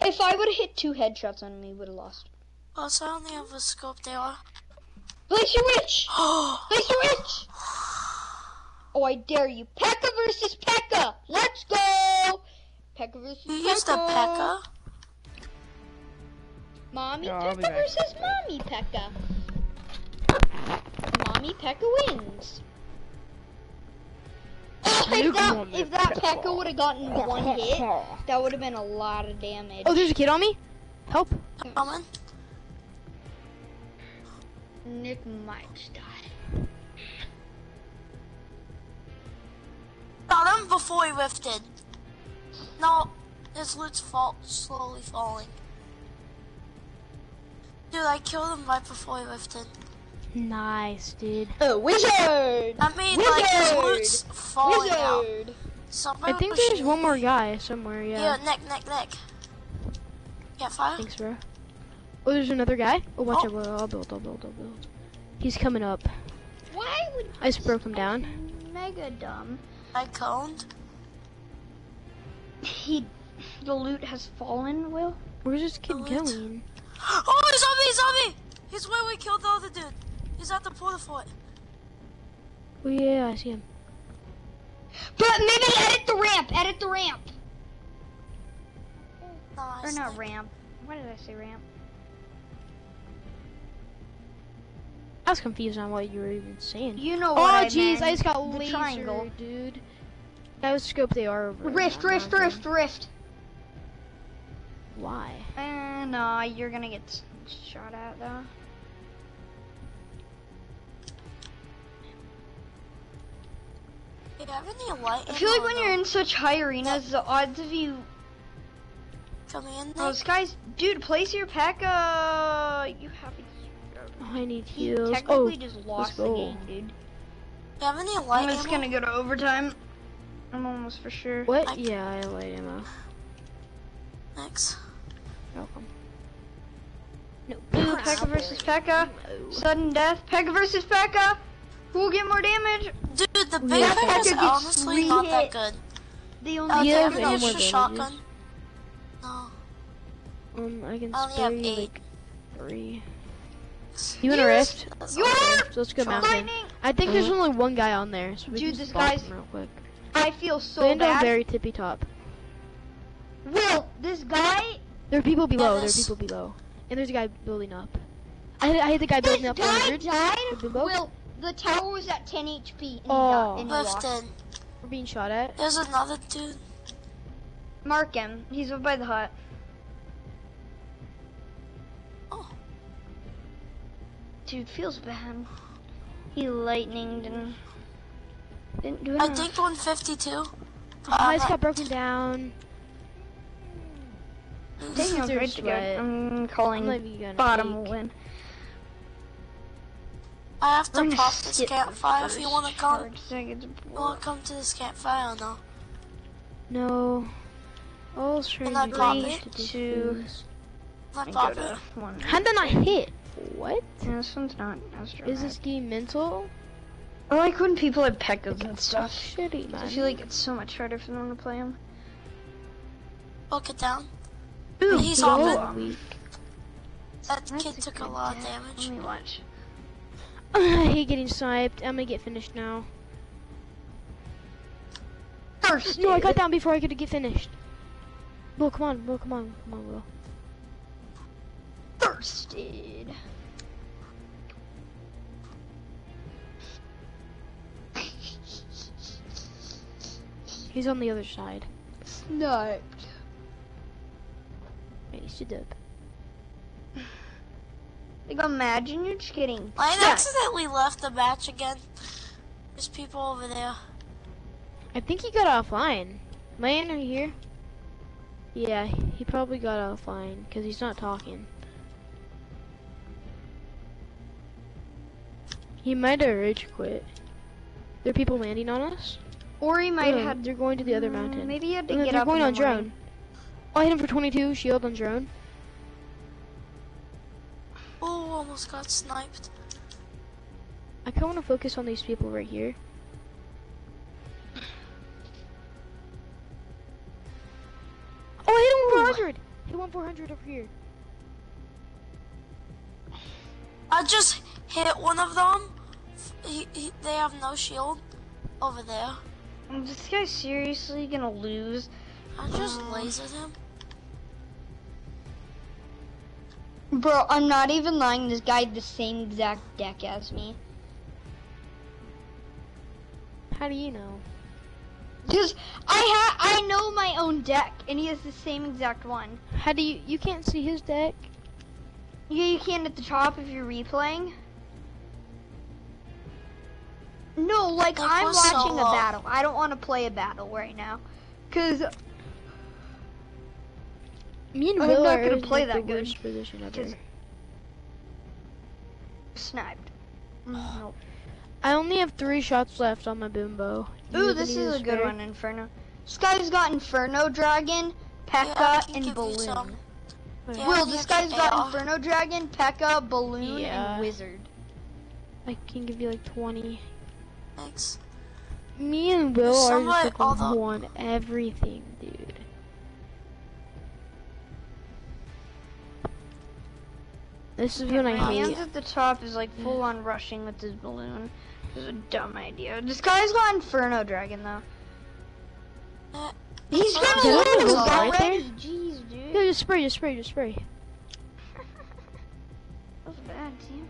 If I would have hit two headshots on him, he would have lost. Oh, so I only have a scope there. Place your witch! Place your witch! Oh, I dare you. Pekka versus Pekka! Let's go! Pekka versus You Pekka. used a Pekka. Mommy Yeah, Pekka back. versus Mommy Pekka. Mommy Pekka wins. Oh, if that, Mommy if that Pekka. Pekka would have gotten one hit, that would have been a lot of damage. Oh, there's a kid on me. Help. Hmm. Coming. Nick might die. Got him before he lifted. No, his loot's fall slowly falling. Dude, I killed him right before he lifted. Nice, dude. Oh, wizard! I mean, like his Wizard! loot's falling out. Wizard! Somebody I think was there's one more guy somewhere. Yeah, Yeah. Nick, Nick, Nick. Yeah, fire. Thanks, bro. Oh, there's another guy. Oh, watch Oh. out. bro. I'll build. I'll build. I'll build. He's coming up. Why would I just broke him down. mega dumb? I coned. He, the loot has fallen. Will Where's this kid going? Oh, he's on me, he's on me! He's where we killed the other dude. He's at the Port-a-Fort. Oh yeah, I see him. but maybe edit the ramp. Edit the ramp. Nice. Or not ramp. Why did I say ramp? I was confused on what you were even saying. You know Oh what I jeez, I meant. just got the laser, triangle. dude. That was scope they are over. Rift, rift, rift, rift. Why? Uh, no, you're gonna get shot at though. Do you have any light I feel like when you're in such high arenas, the odds of you. Coming in, Nick? Oh, this guy's dude. Place your Pekka. Uh, you have. Oh, I need He heals. technically Oh, just lost the game, dude. Do you have any light I'm just ammo? gonna go to overtime. I'm almost for sure. what? I- Yeah, I have light ammo. Thanks. Welcome. No. Ooh, Pekka versus Pekka. Sudden death. Pekka versus Pekka. Who will get more damage? Dude, the big Yeah, thing Pekka is gets honestly not that good. They Uh, only do you Yeah, have but an extra shotgun? No. Um, I can I only spare have you eight. like three. You want a rift? You all. are So let's go mountain. lightning. I think there's only one guy on there, so we Dude, can this guy's- real quick. I feel so Land on bad. very tippy top. Will this guy? There are people below. There are people below, and there's a guy building up. I hit, I hit the guy This building up guy 100. died. With Bimbo. Will the tower was at 10 HP and, Oh. he, died, and he lost. We're being shot at. There's another dude. Mark him. He's up by the hut. Oh. Dude, feels bad. He lightninged and didn't do I think 152. Oh, Uh, I just got broken down. Taking This a is great to sweat. go. I'm I'm calling not even gonna bottom will win. I have to pop this campfire if you want to come. charge You want to come to this campfire or no? No. All trying I to pop get it? to this Two. boost. I and pop it. one. How did I hit? What? Yeah, this one's not as Is this game mental? I like when people have Pekkas and stuff. Shitty, man. I feel like it's so much harder for them to play them. Book it down. Ooh, He's go hopping. on. weak. That That's kid took a lot of damage. Let me watch. I hate getting sniped. I'm gonna get finished now. First, No, I got down before I could get finished. Will, come on, Will, come on, come on, Will. Thirsted. He's on the other side. Hey, stood up. Like, imagine you're just getting. I stuck. accidentally left the match again. There's people over there. I think he got offline. Lane, are you here? Yeah, he probably got offline because he's not talking. He might have rage quit. There are people landing on us. Or he might Oh, have. They're going to the other Mm, mountain. Maybe he had to no, get they're up going in on morning. drone. Oh, I hit him for 22. Shield on drone. Almost got sniped. I kind of want to focus on these people right here. Oh, I hit one 400. Hit one 400 over here. I just hit one of them. He, he, they have no shield over there. Is this guy seriously gonna lose? I just um, lasered him. Bro, I'm not even lying. This guy the same exact deck as me. How do you know? Because I ha I know my own deck, and he has the same exact one. How do you? You can't see his deck. Yeah, you can at the top if you're replaying. No, like Like, I'm watching a battle. I don't want to play a battle right now, cause Me and I'm Will not are gonna in, play that the good, worst position ever. 'cause- sniped. Mm, nope. I only have three shots left on my boom bow. Ooh, this is to a good one, Inferno. This guy's got Inferno Dragon, Yeah, P.E.K.K.A, can and Balloon. Yeah, Will, this guy's got AR. Inferno Dragon, P.E.K.K.A, Balloon, Yeah. and Wizard. I can give you like 20. Thanks. Me and Will are Somebody- just all like the- one everything, dude. This is when I My hate. hands at the top is like full on rushing with this balloon. This is a dumb idea. This guy's got Inferno Dragon though. Uh, He's oh, gonna is that right there? already. Jeez, dude. No, just spray, just spray, just spray. That was bad, team.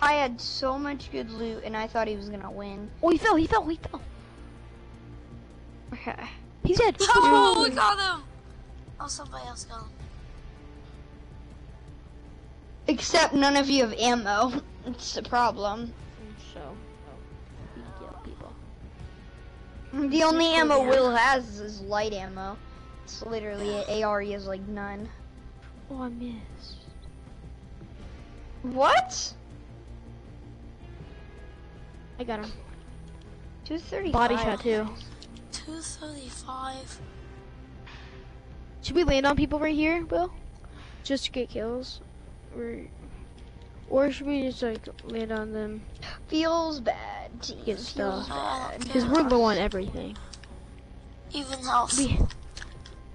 I had so much good loot and I thought he was gonna win. Oh, he fell, he fell, he fell. Okay. He's dead. Oh, we got him! Oh, somebody else got him. Except none of you have ammo. It's the problem. So, oh, we kill people. The only Just ammo go Will has is light ammo. It's literally an AR. He has like none. Oh, I missed. What? I got him. 235. Body shot too. 235. Should we land on people right here, Will? Just to get kills? Or, or should we just like land on them? Feels bad. Team. Get Feels stuff. Bad. Because we're low on everything. Even health. We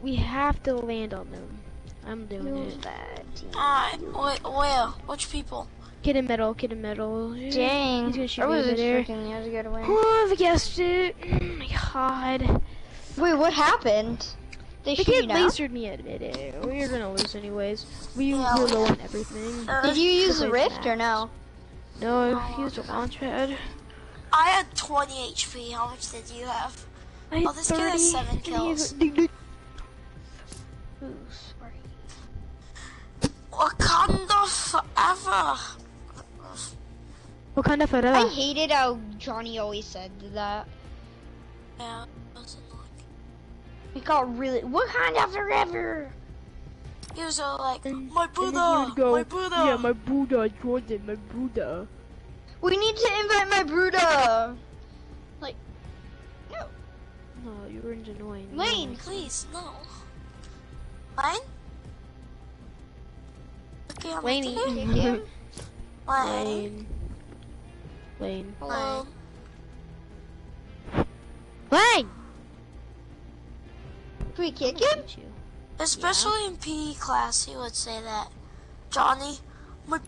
we have to land on them. I'm doing Feels it. bad. Team. Alright, wait, where? Which people? Get in metal, get in metal. Dang. He's gonna shoot I was over there. expecting you guys to get away. Oh, I guessed it. Oh my god. Wait, what happened? They The kid lasered me at mid air. We were gonna lose anyways. We Yeah, were we- low on everything. Uh, Did you use the Like rift or no? No, he used a launch pad. I had 20 HP. How much did you have? I Oh, this kid has seven and he has- kills. Ooh, sorry. Wakanda forever. What kind of I hated how Johnny always said that. Yeah. It got really. What kind of forever? He was all like, And- my Buddha, go, my Buddha. Yeah, my Buddha, Jordan, my Buddha. We need to invite my Bruda. Like, no. No, you weren't annoying. Lane. Please, no. Mine? Okay, I'm Laney. okay. Kick him. Lane. Lane. Lane. Hello. Lane! Can we kick him? Hate you. Especially in PE class, he would say that. Johnny, my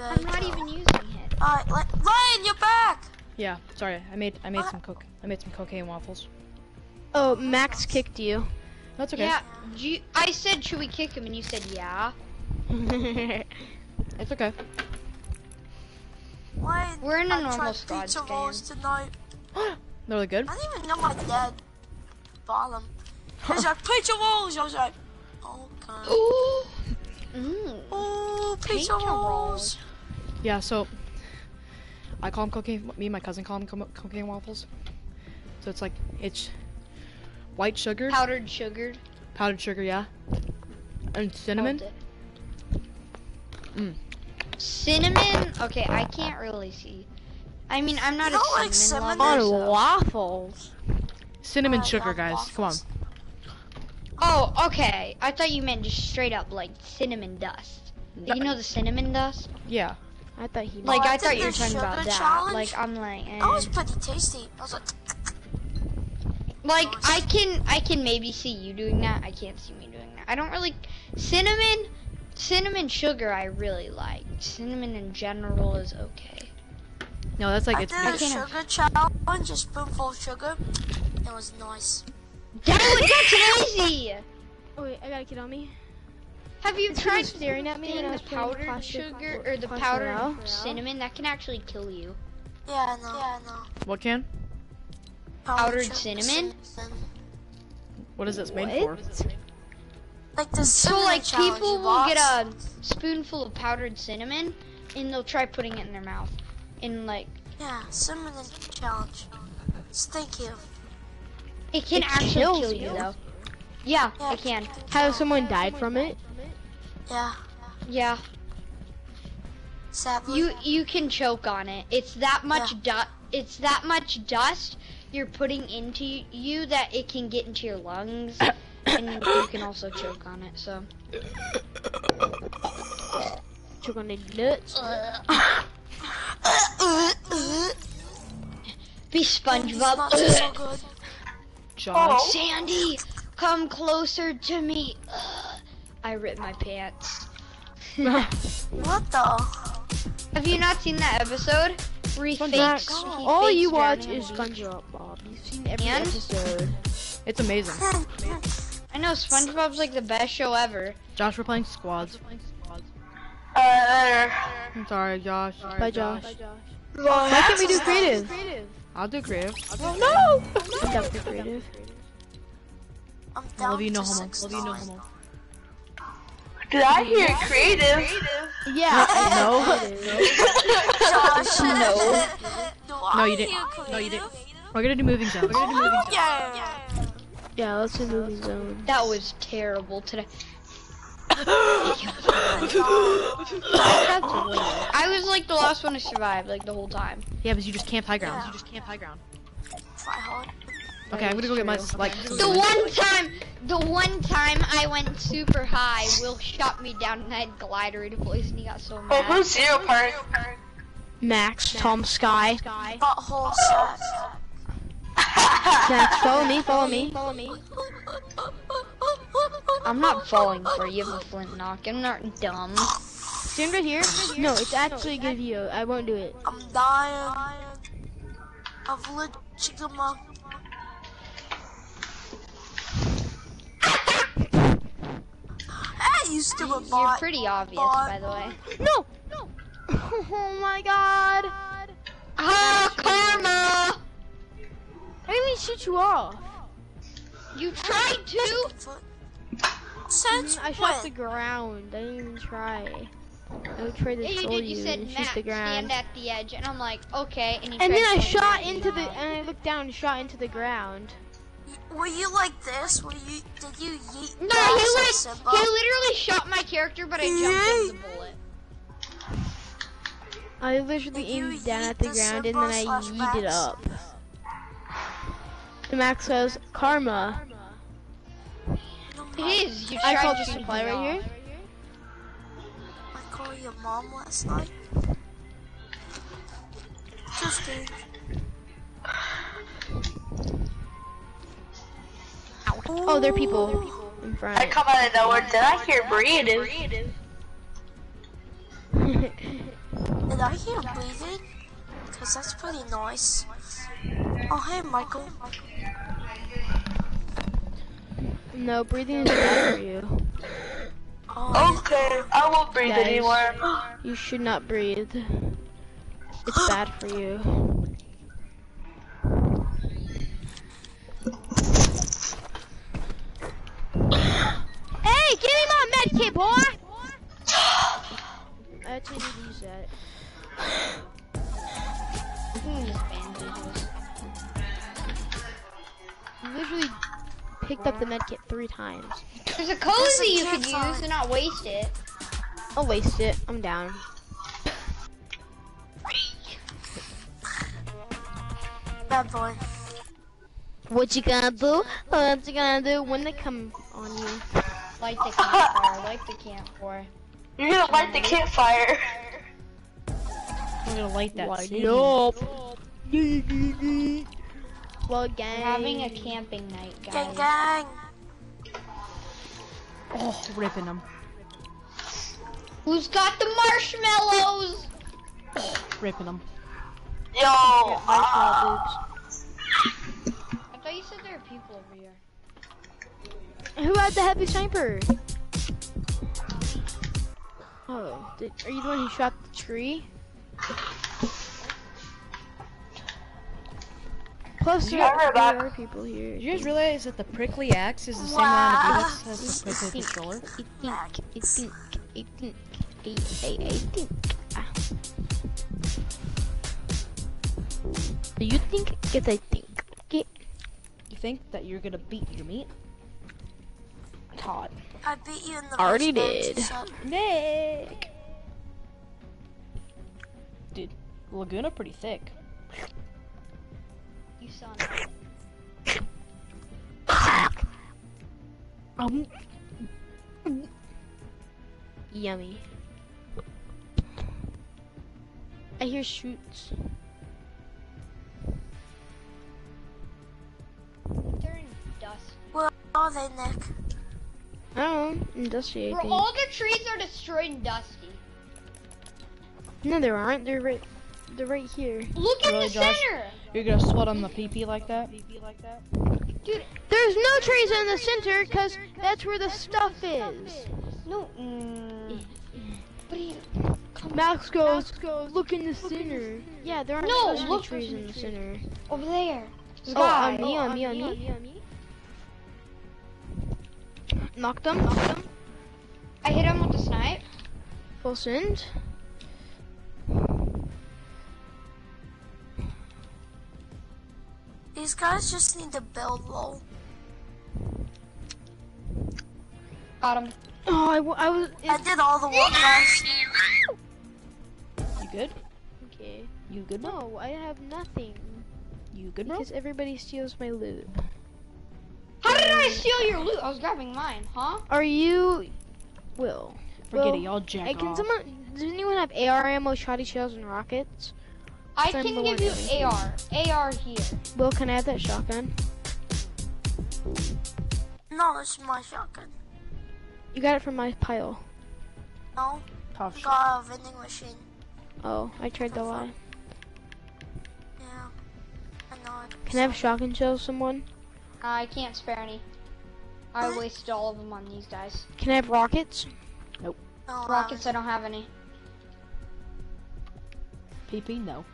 I'm not even using it. Alright, let- Ryan, you're back! Yeah, sorry. I made I made some coke. I made some cocaine waffles. Oh, Max kicked you. That's okay. Yeah, you, I said, should we kick him? And you said, yeah. It's okay. Why We're in a I normal tried squad pizza game. rolls tonight. They're really good. I didn't even know my dad bought them. He's like, pizza rolls! I was like, okay. Ooh. Mm. Ooh, pizza Pizza rolls! Yeah, so I call them cocaine. Me and my cousin call them co- cocaine waffles. So it's like it's white sugar, Powdered sugared. powdered sugar, yeah, and cinnamon. Hold. Mm. Cinnamon? Okay, I can't really see. I mean, I'm not You a don't like cinnamon cinnamon? lover. On so- waffles. Cinnamon I sugar, love guys. Come on. Oh, okay. I thought you meant just straight up like cinnamon dust. No- You know the cinnamon dust? Yeah. I thought he. Like I I thought you were talking about that. challenge. Like I'm like, eh. That was pretty tasty. I was like, like I can I can maybe see you doing that. I can't see me doing that. I don't really cinnamon cinnamon sugar I really like. Cinnamon in general is okay. No, that's like I it's did a sugar challenge, a spoonful of sugar. It was nice. That was that's easy. Oh wait, I got a kid on me. Have you It's tried staring at me thin and the was powdered plastic sugar or the powdered out. cinnamon? That can actually kill you. Yeah, I know. Yeah, I know. what can? Powdered sugar, cinnamon? What is this made for? Like the So like people you will get a spoonful of powdered cinnamon and they'll try putting it in their mouth. And like Yeah, cinnamon challenge. Thank you. it can It actually kill you you. though. Yeah, Yeah. it can. Has someone died from it? Yeah, Yeah. sadly. You you can choke on it. It's that much Yeah. dust. It's that much dust you're putting into you that it can get into your lungs, and you can also choke on it. So Choke on the nuts. be It's SpongeBob. not so good. Josh. Oh. Sandy, come closer to me. I ripped my pants. What the? Have you not seen that episode? Where he fakes, Max, he all fakes you watch is on the beach? SpongeBob, Bob. You've seen every And? episode. It's amazing. I know SpongeBob's like the best show ever. Josh, we're playing squads. Uh, I'm sorry, Josh. Bye, Josh. Why can't we do creative? I'll do creative. no! I'm down for creative. I'm I love you, no to homo. Love you, no homo. Did I hear creative? Yeah, No. Josh, No. Do No, you didn't. No, you didn't. We're gonna do moving zone. We're gonna do moving zone. Yeah. yeah, let's do movie zone. That was terrible today. I was like the last one to survive, like the whole time. Yeah, but you just camped high ground. Yeah. You just camped high ground. Try hard. Okay, I'm gonna go get my like. The one time, the one time I went super high, Will shot me down and I had glider deploys and he got so oh, mad. Oh, who's zero part? Max, Tom, Sky. Butthole sack. Max, follow me, follow me, follow me. I'm not falling for you, have a flint knock. I'm not dumb. Stand right here. No, it's actually a good view. I won't do it. I'm dying of legitma. Hey, you stupid You're pretty obvious, bot. by the way. No! No! Oh my god! Ah, karma! I didn't shoot you off. You tried to. Since I shot when? the ground. I didn't even try. I would try to Yeah, you did. You you said Matt, the ground. stand at the edge, and I'm like, okay. And, And then I shot into the and I looked down and shot into the ground. Were you like this? Were you? Did you yeet? No, gas he at like Simba? he literally shot my character, but I jumped in the mm-hmm. bullet. I literally Did aimed down at the the ground and then I Simba slash yeeted Max? up. And Max goes, Karma. Oh it is. You I tried called the to supply right here. I called your mom last night. Just kidding. Oh, they're people in front. I come out of nowhere. Did I hear breathing? Did I hear breathing? Cause that's pretty nice. Oh hey Michael. No, breathing is bad for you. Oh, Okay, I won't breathe Guys. anymore. You should not breathe. It's bad for you. Hey, give me my med kit, boy! I actually need to use that. Hmm. I literally picked up the med kit three times. There's a cozy you could use and not waste it. I'll waste it. I'm down. bad boy. What you gonna do? What you gonna do when they come on you? Light the campfire. Light the campfire. You're gonna light the campfire. I'm gonna light that Light scene. it up. well, We're gang. having a camping night, Gang guys. gang. Oh, ripping them. Who's got the marshmallows? Ripping them. Yo, uh, I thought you said there were people over here. Who had the heavy sniper? Oh, did, are you the one who shot the tree? Plus, You there, heard there that. are people here. Did you guys realize that the prickly axe is the same amount of bullets as the prickly controller? I think, I think, I think, I, I, I think. Ah. Do you think? Yes, I think. Okay. You think that you're gonna beat your meat? Todd. I beat you in the Already last did. Nick! Dude, Laguna pretty thick. You son. Um, Yummy. I hear shoots. They're in dust. Where are they, Nick? I don't. Industrial. Bro, all the trees are destroyed and dusty. No, there aren't. They're right. They're right here. Look in Really, the Josh? center. you're gonna sweat on the PP like that? Dude, There's no trees in the center because that's where the stuff is. no. Mm, but he, Max goes, look in the center. Yeah, there aren't No, supposed to look- be trees in the center. over there. There's a Oh, uh, guy. on me, on me, on me. Knocked him. Knocked him. I hit him with the snipe. Full send. These guys just need to build low. Got him. Oh, I, w- I was. I did all the work, guys. You good? Okay. You good. No, I have nothing You good, bro? because everybody steals my loot. How did I steal your loot? I was grabbing mine, huh? Are you? Will. Forget Will, it, y'all jack Hey, can off. someone? Does anyone have AR ammo, shotty shells, and rockets? I Send can give you AR. AR here. Will, can I have that shotgun? No, this is my shotgun. You got it from my pile. No, Tough I got a vending machine. Oh, I tried to lie. Yeah, I know. Can I have shotgun shells, someone? Uh, I can't spare any. I wasted all of them on these guys. Can I have rockets? No, oh, uh, Rockets, I don't have any. PP, no.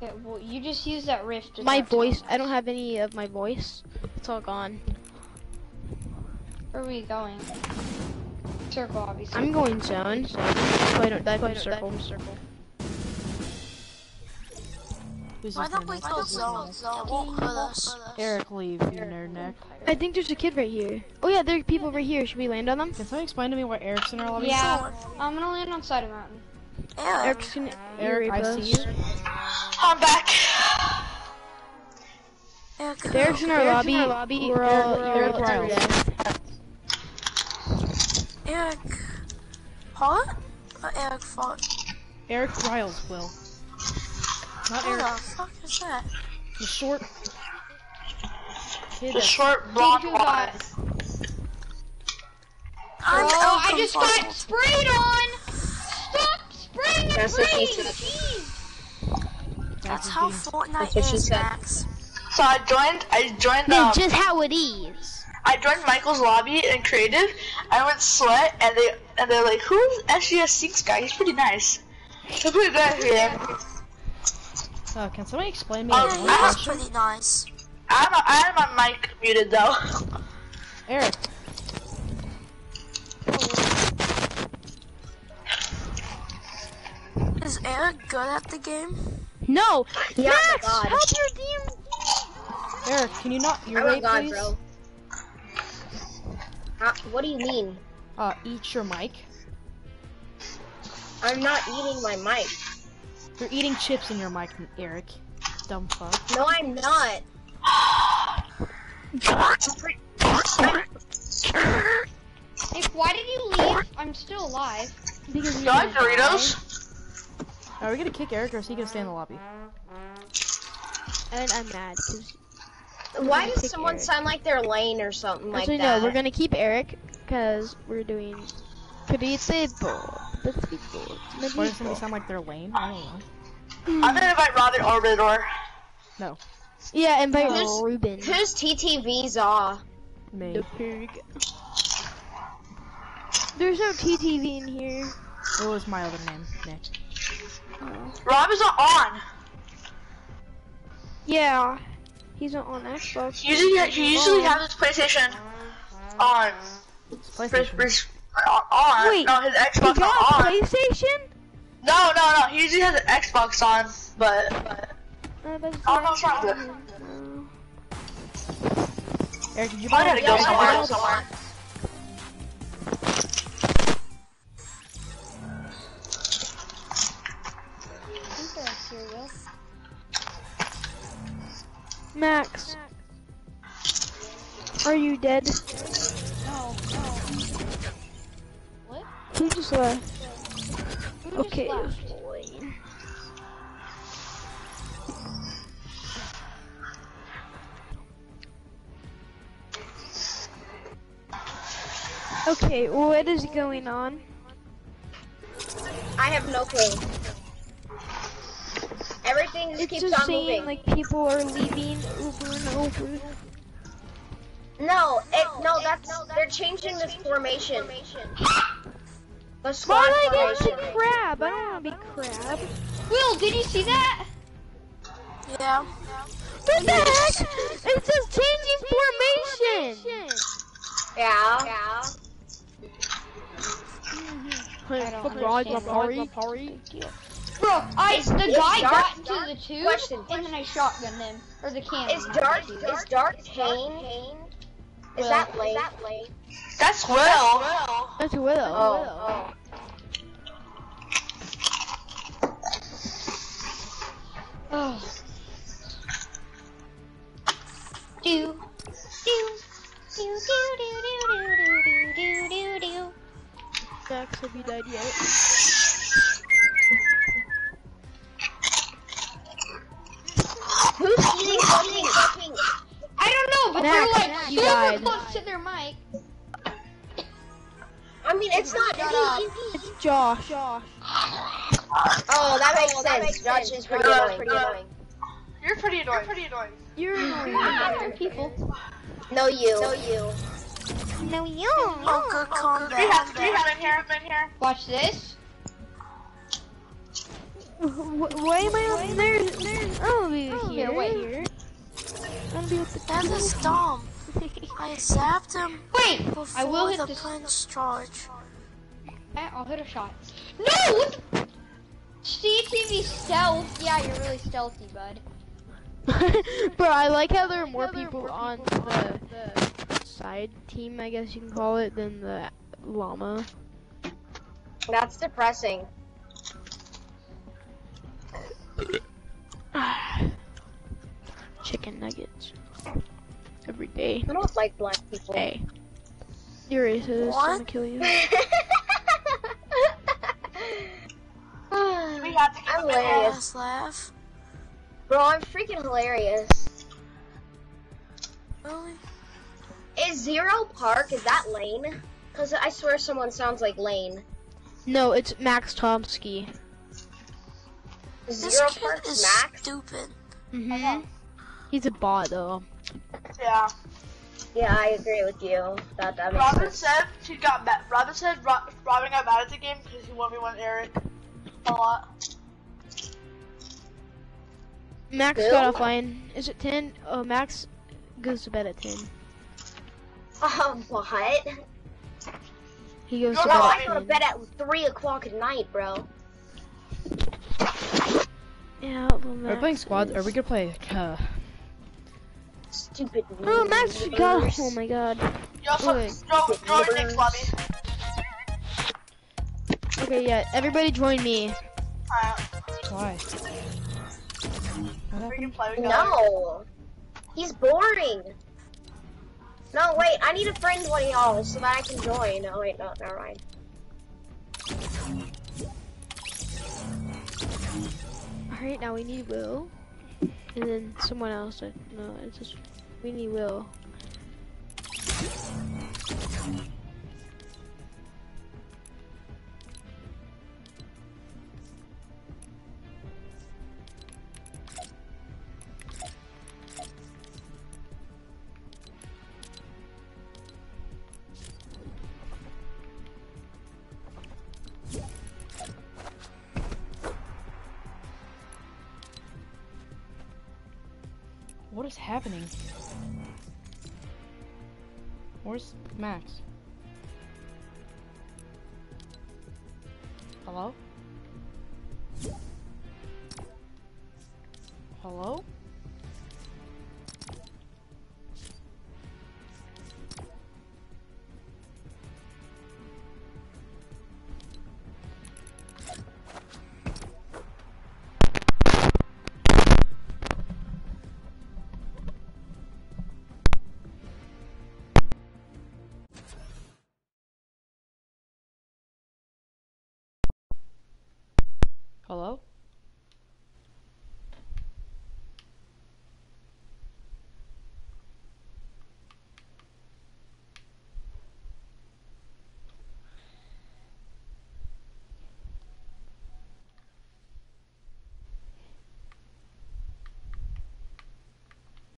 Okay, well, you just use that rift. My voice. I don't have any of my voice. It's all gone. Where are we going? Circle, obviously. I'm going zone, so I don't die from circle. Who's Why don't we nerd neck? go zone? It won't hurt us. Eric, leave, you nerd neck. I think there's a kid right here. Oh yeah, there are people right here. Should we land on them? Can someone explain to me where Eric's in our lobby? Yeah, I'm gonna land on side of mountain. Yeah. Eric's gonna Eric, I see you. I'm back. Eric, Eric's in our Eric's lobby, in our lobby, we're all, Eric- you're Eric all to Riles. Eric. What? Or Eric fought. Eric Riles will. Not Who Eric. the fuck is that? The short kid The short blonde who one. got- I'm oh, I just Fossil. got sprayed on! Stop spraying That's what she. That's how Fortnite That's what she is, said. Max. So I joined. I joined. That's Um, just how it is. I joined Michael's lobby in creative. I went sweat, and they and they're like, "Who's SGS Six guy? He's pretty nice. He's pretty good here." Oh, can somebody explain me Oh, one I That's have question? pretty nice. I have, I have my mic muted though. Eric, Is Eric good at the game? No, Yeah, Max, oh my God. help your DM. Eric, can you not Oh your my way, god, please? bro. How, what do you mean? Uh, eat your mic. I'm not eating my mic. You're eating chips in your mic, Eric. Dumb fuck. No, I'm not. Nick, why did you leave? I'm still alive. Because Do I have Doritos? Are we gonna kick Eric or is he gonna stay in the lobby? And I'm mad because Why does someone Eric. sound like they're lane or something like actually that? no, we're gonna keep Eric because we're doing Creativo. Creativo. Why does somebody sound like they're lame? I don't know. I'm gonna invite Robin Orbiter. No. Yeah, invite Who's- Ruben. Who's TTV's are? Uh? Me. The pig. There's no TTV in here. What was my other name? Nick. Oh. Rob is not on. Yeah, he's not on Xbox. He usually he usually has his PlayStation on. It's For, PlayStation. For, on. Wait, no, his He Xbox got on. PlayStation? No, no, no. He usually has an Xbox on, but, but Uh, that's Oh, no, it's not good. No. Eric, did you I buy gotta a go somewhere. somewhere. Max, are you dead? No, no. Who just left? Who just Okay. left? Okay, what is going on? I have no clue. Everything just It's keeps just on saying moving. like people are leaving over and over. no, it, no, that's they're changing this formation. The Why squad did I get formation. to crab? I don't want to be crab. Will, did you see that? Yeah. What the heck? It says changing formation. Yeah. Yeah. I don't Fuck Raj understand. Lapari. Bro, I Is- the is guy Dark- got into Dark- the tube question, and then I shotgunned him or the cannon. Is Dark is Dark Kane? Is that late? Is that late? That's Will. That's Willow. Oh. Oh. Do do do do do do do do do do. Max, have you died yet? Who's eating fucking fucking? I don't know, but Max, they're like Max, super died. close to their mic. I mean, it's not me. It's Josh. Josh. Oh, that makes sense. Josh is pretty Uh, annoying. Pretty uh, annoying. You're pretty annoying. pretty annoying. You're annoying. Other people. No, you. No, you. No, you. Oh, good Do you have, comeback. do you have in here? In here? Watch this. Why am I on there? There's oh, be here. wait. here. I'm be with the That is dumb. I zapped him Wait, I will hit the this. punch charge. Eh, I'll hit a shot. No! What the- CTV stealth. Yeah, you're really stealthy, bud. Bro, I like how there are more people on the, the side team, I guess you can call it, than the llama. That's depressing. Chicken nuggets. Every day. I don't like black people. Hey. You're racist. What? I'm gonna kill you. We have to keep I'm him in here. hilarious. Last laugh. Bro, I'm freaking hilarious. Really? Is Zero Park, is that Lane? Because I swear someone sounds like Lane. No, it's Max Tomsky. This Zero kid Parks is Max. stupid. hmm He's a bot though. Yeah. Yeah, I agree with you. That that makes Robin sense. said he got mad. Robin said Ro- Robin got mad at the game because he 1v1 Eric a lot. Max Who? got offline. Is it 10? Oh, Max goes to bed at 10. Um, what? He goes No, to no, bed I at Go to bed at three o'clock at night, bro. Yeah, well, We're Max playing squad. is- Are we gonna play? Uh, Stupid. Oh, Max got. Oh my god. Yo, so, Wait. join, join Nick's lobby. Okay, yeah, everybody join me. Alright, why? We can play. We No, he's boring. No, wait, I need a friend one of y'all so that I can join. Oh wait, no, never mind. Alright, now we need Will. And then someone else. I- No, it's just. We need Will. Is happening? Where's Max? Hello? Hello? Hello?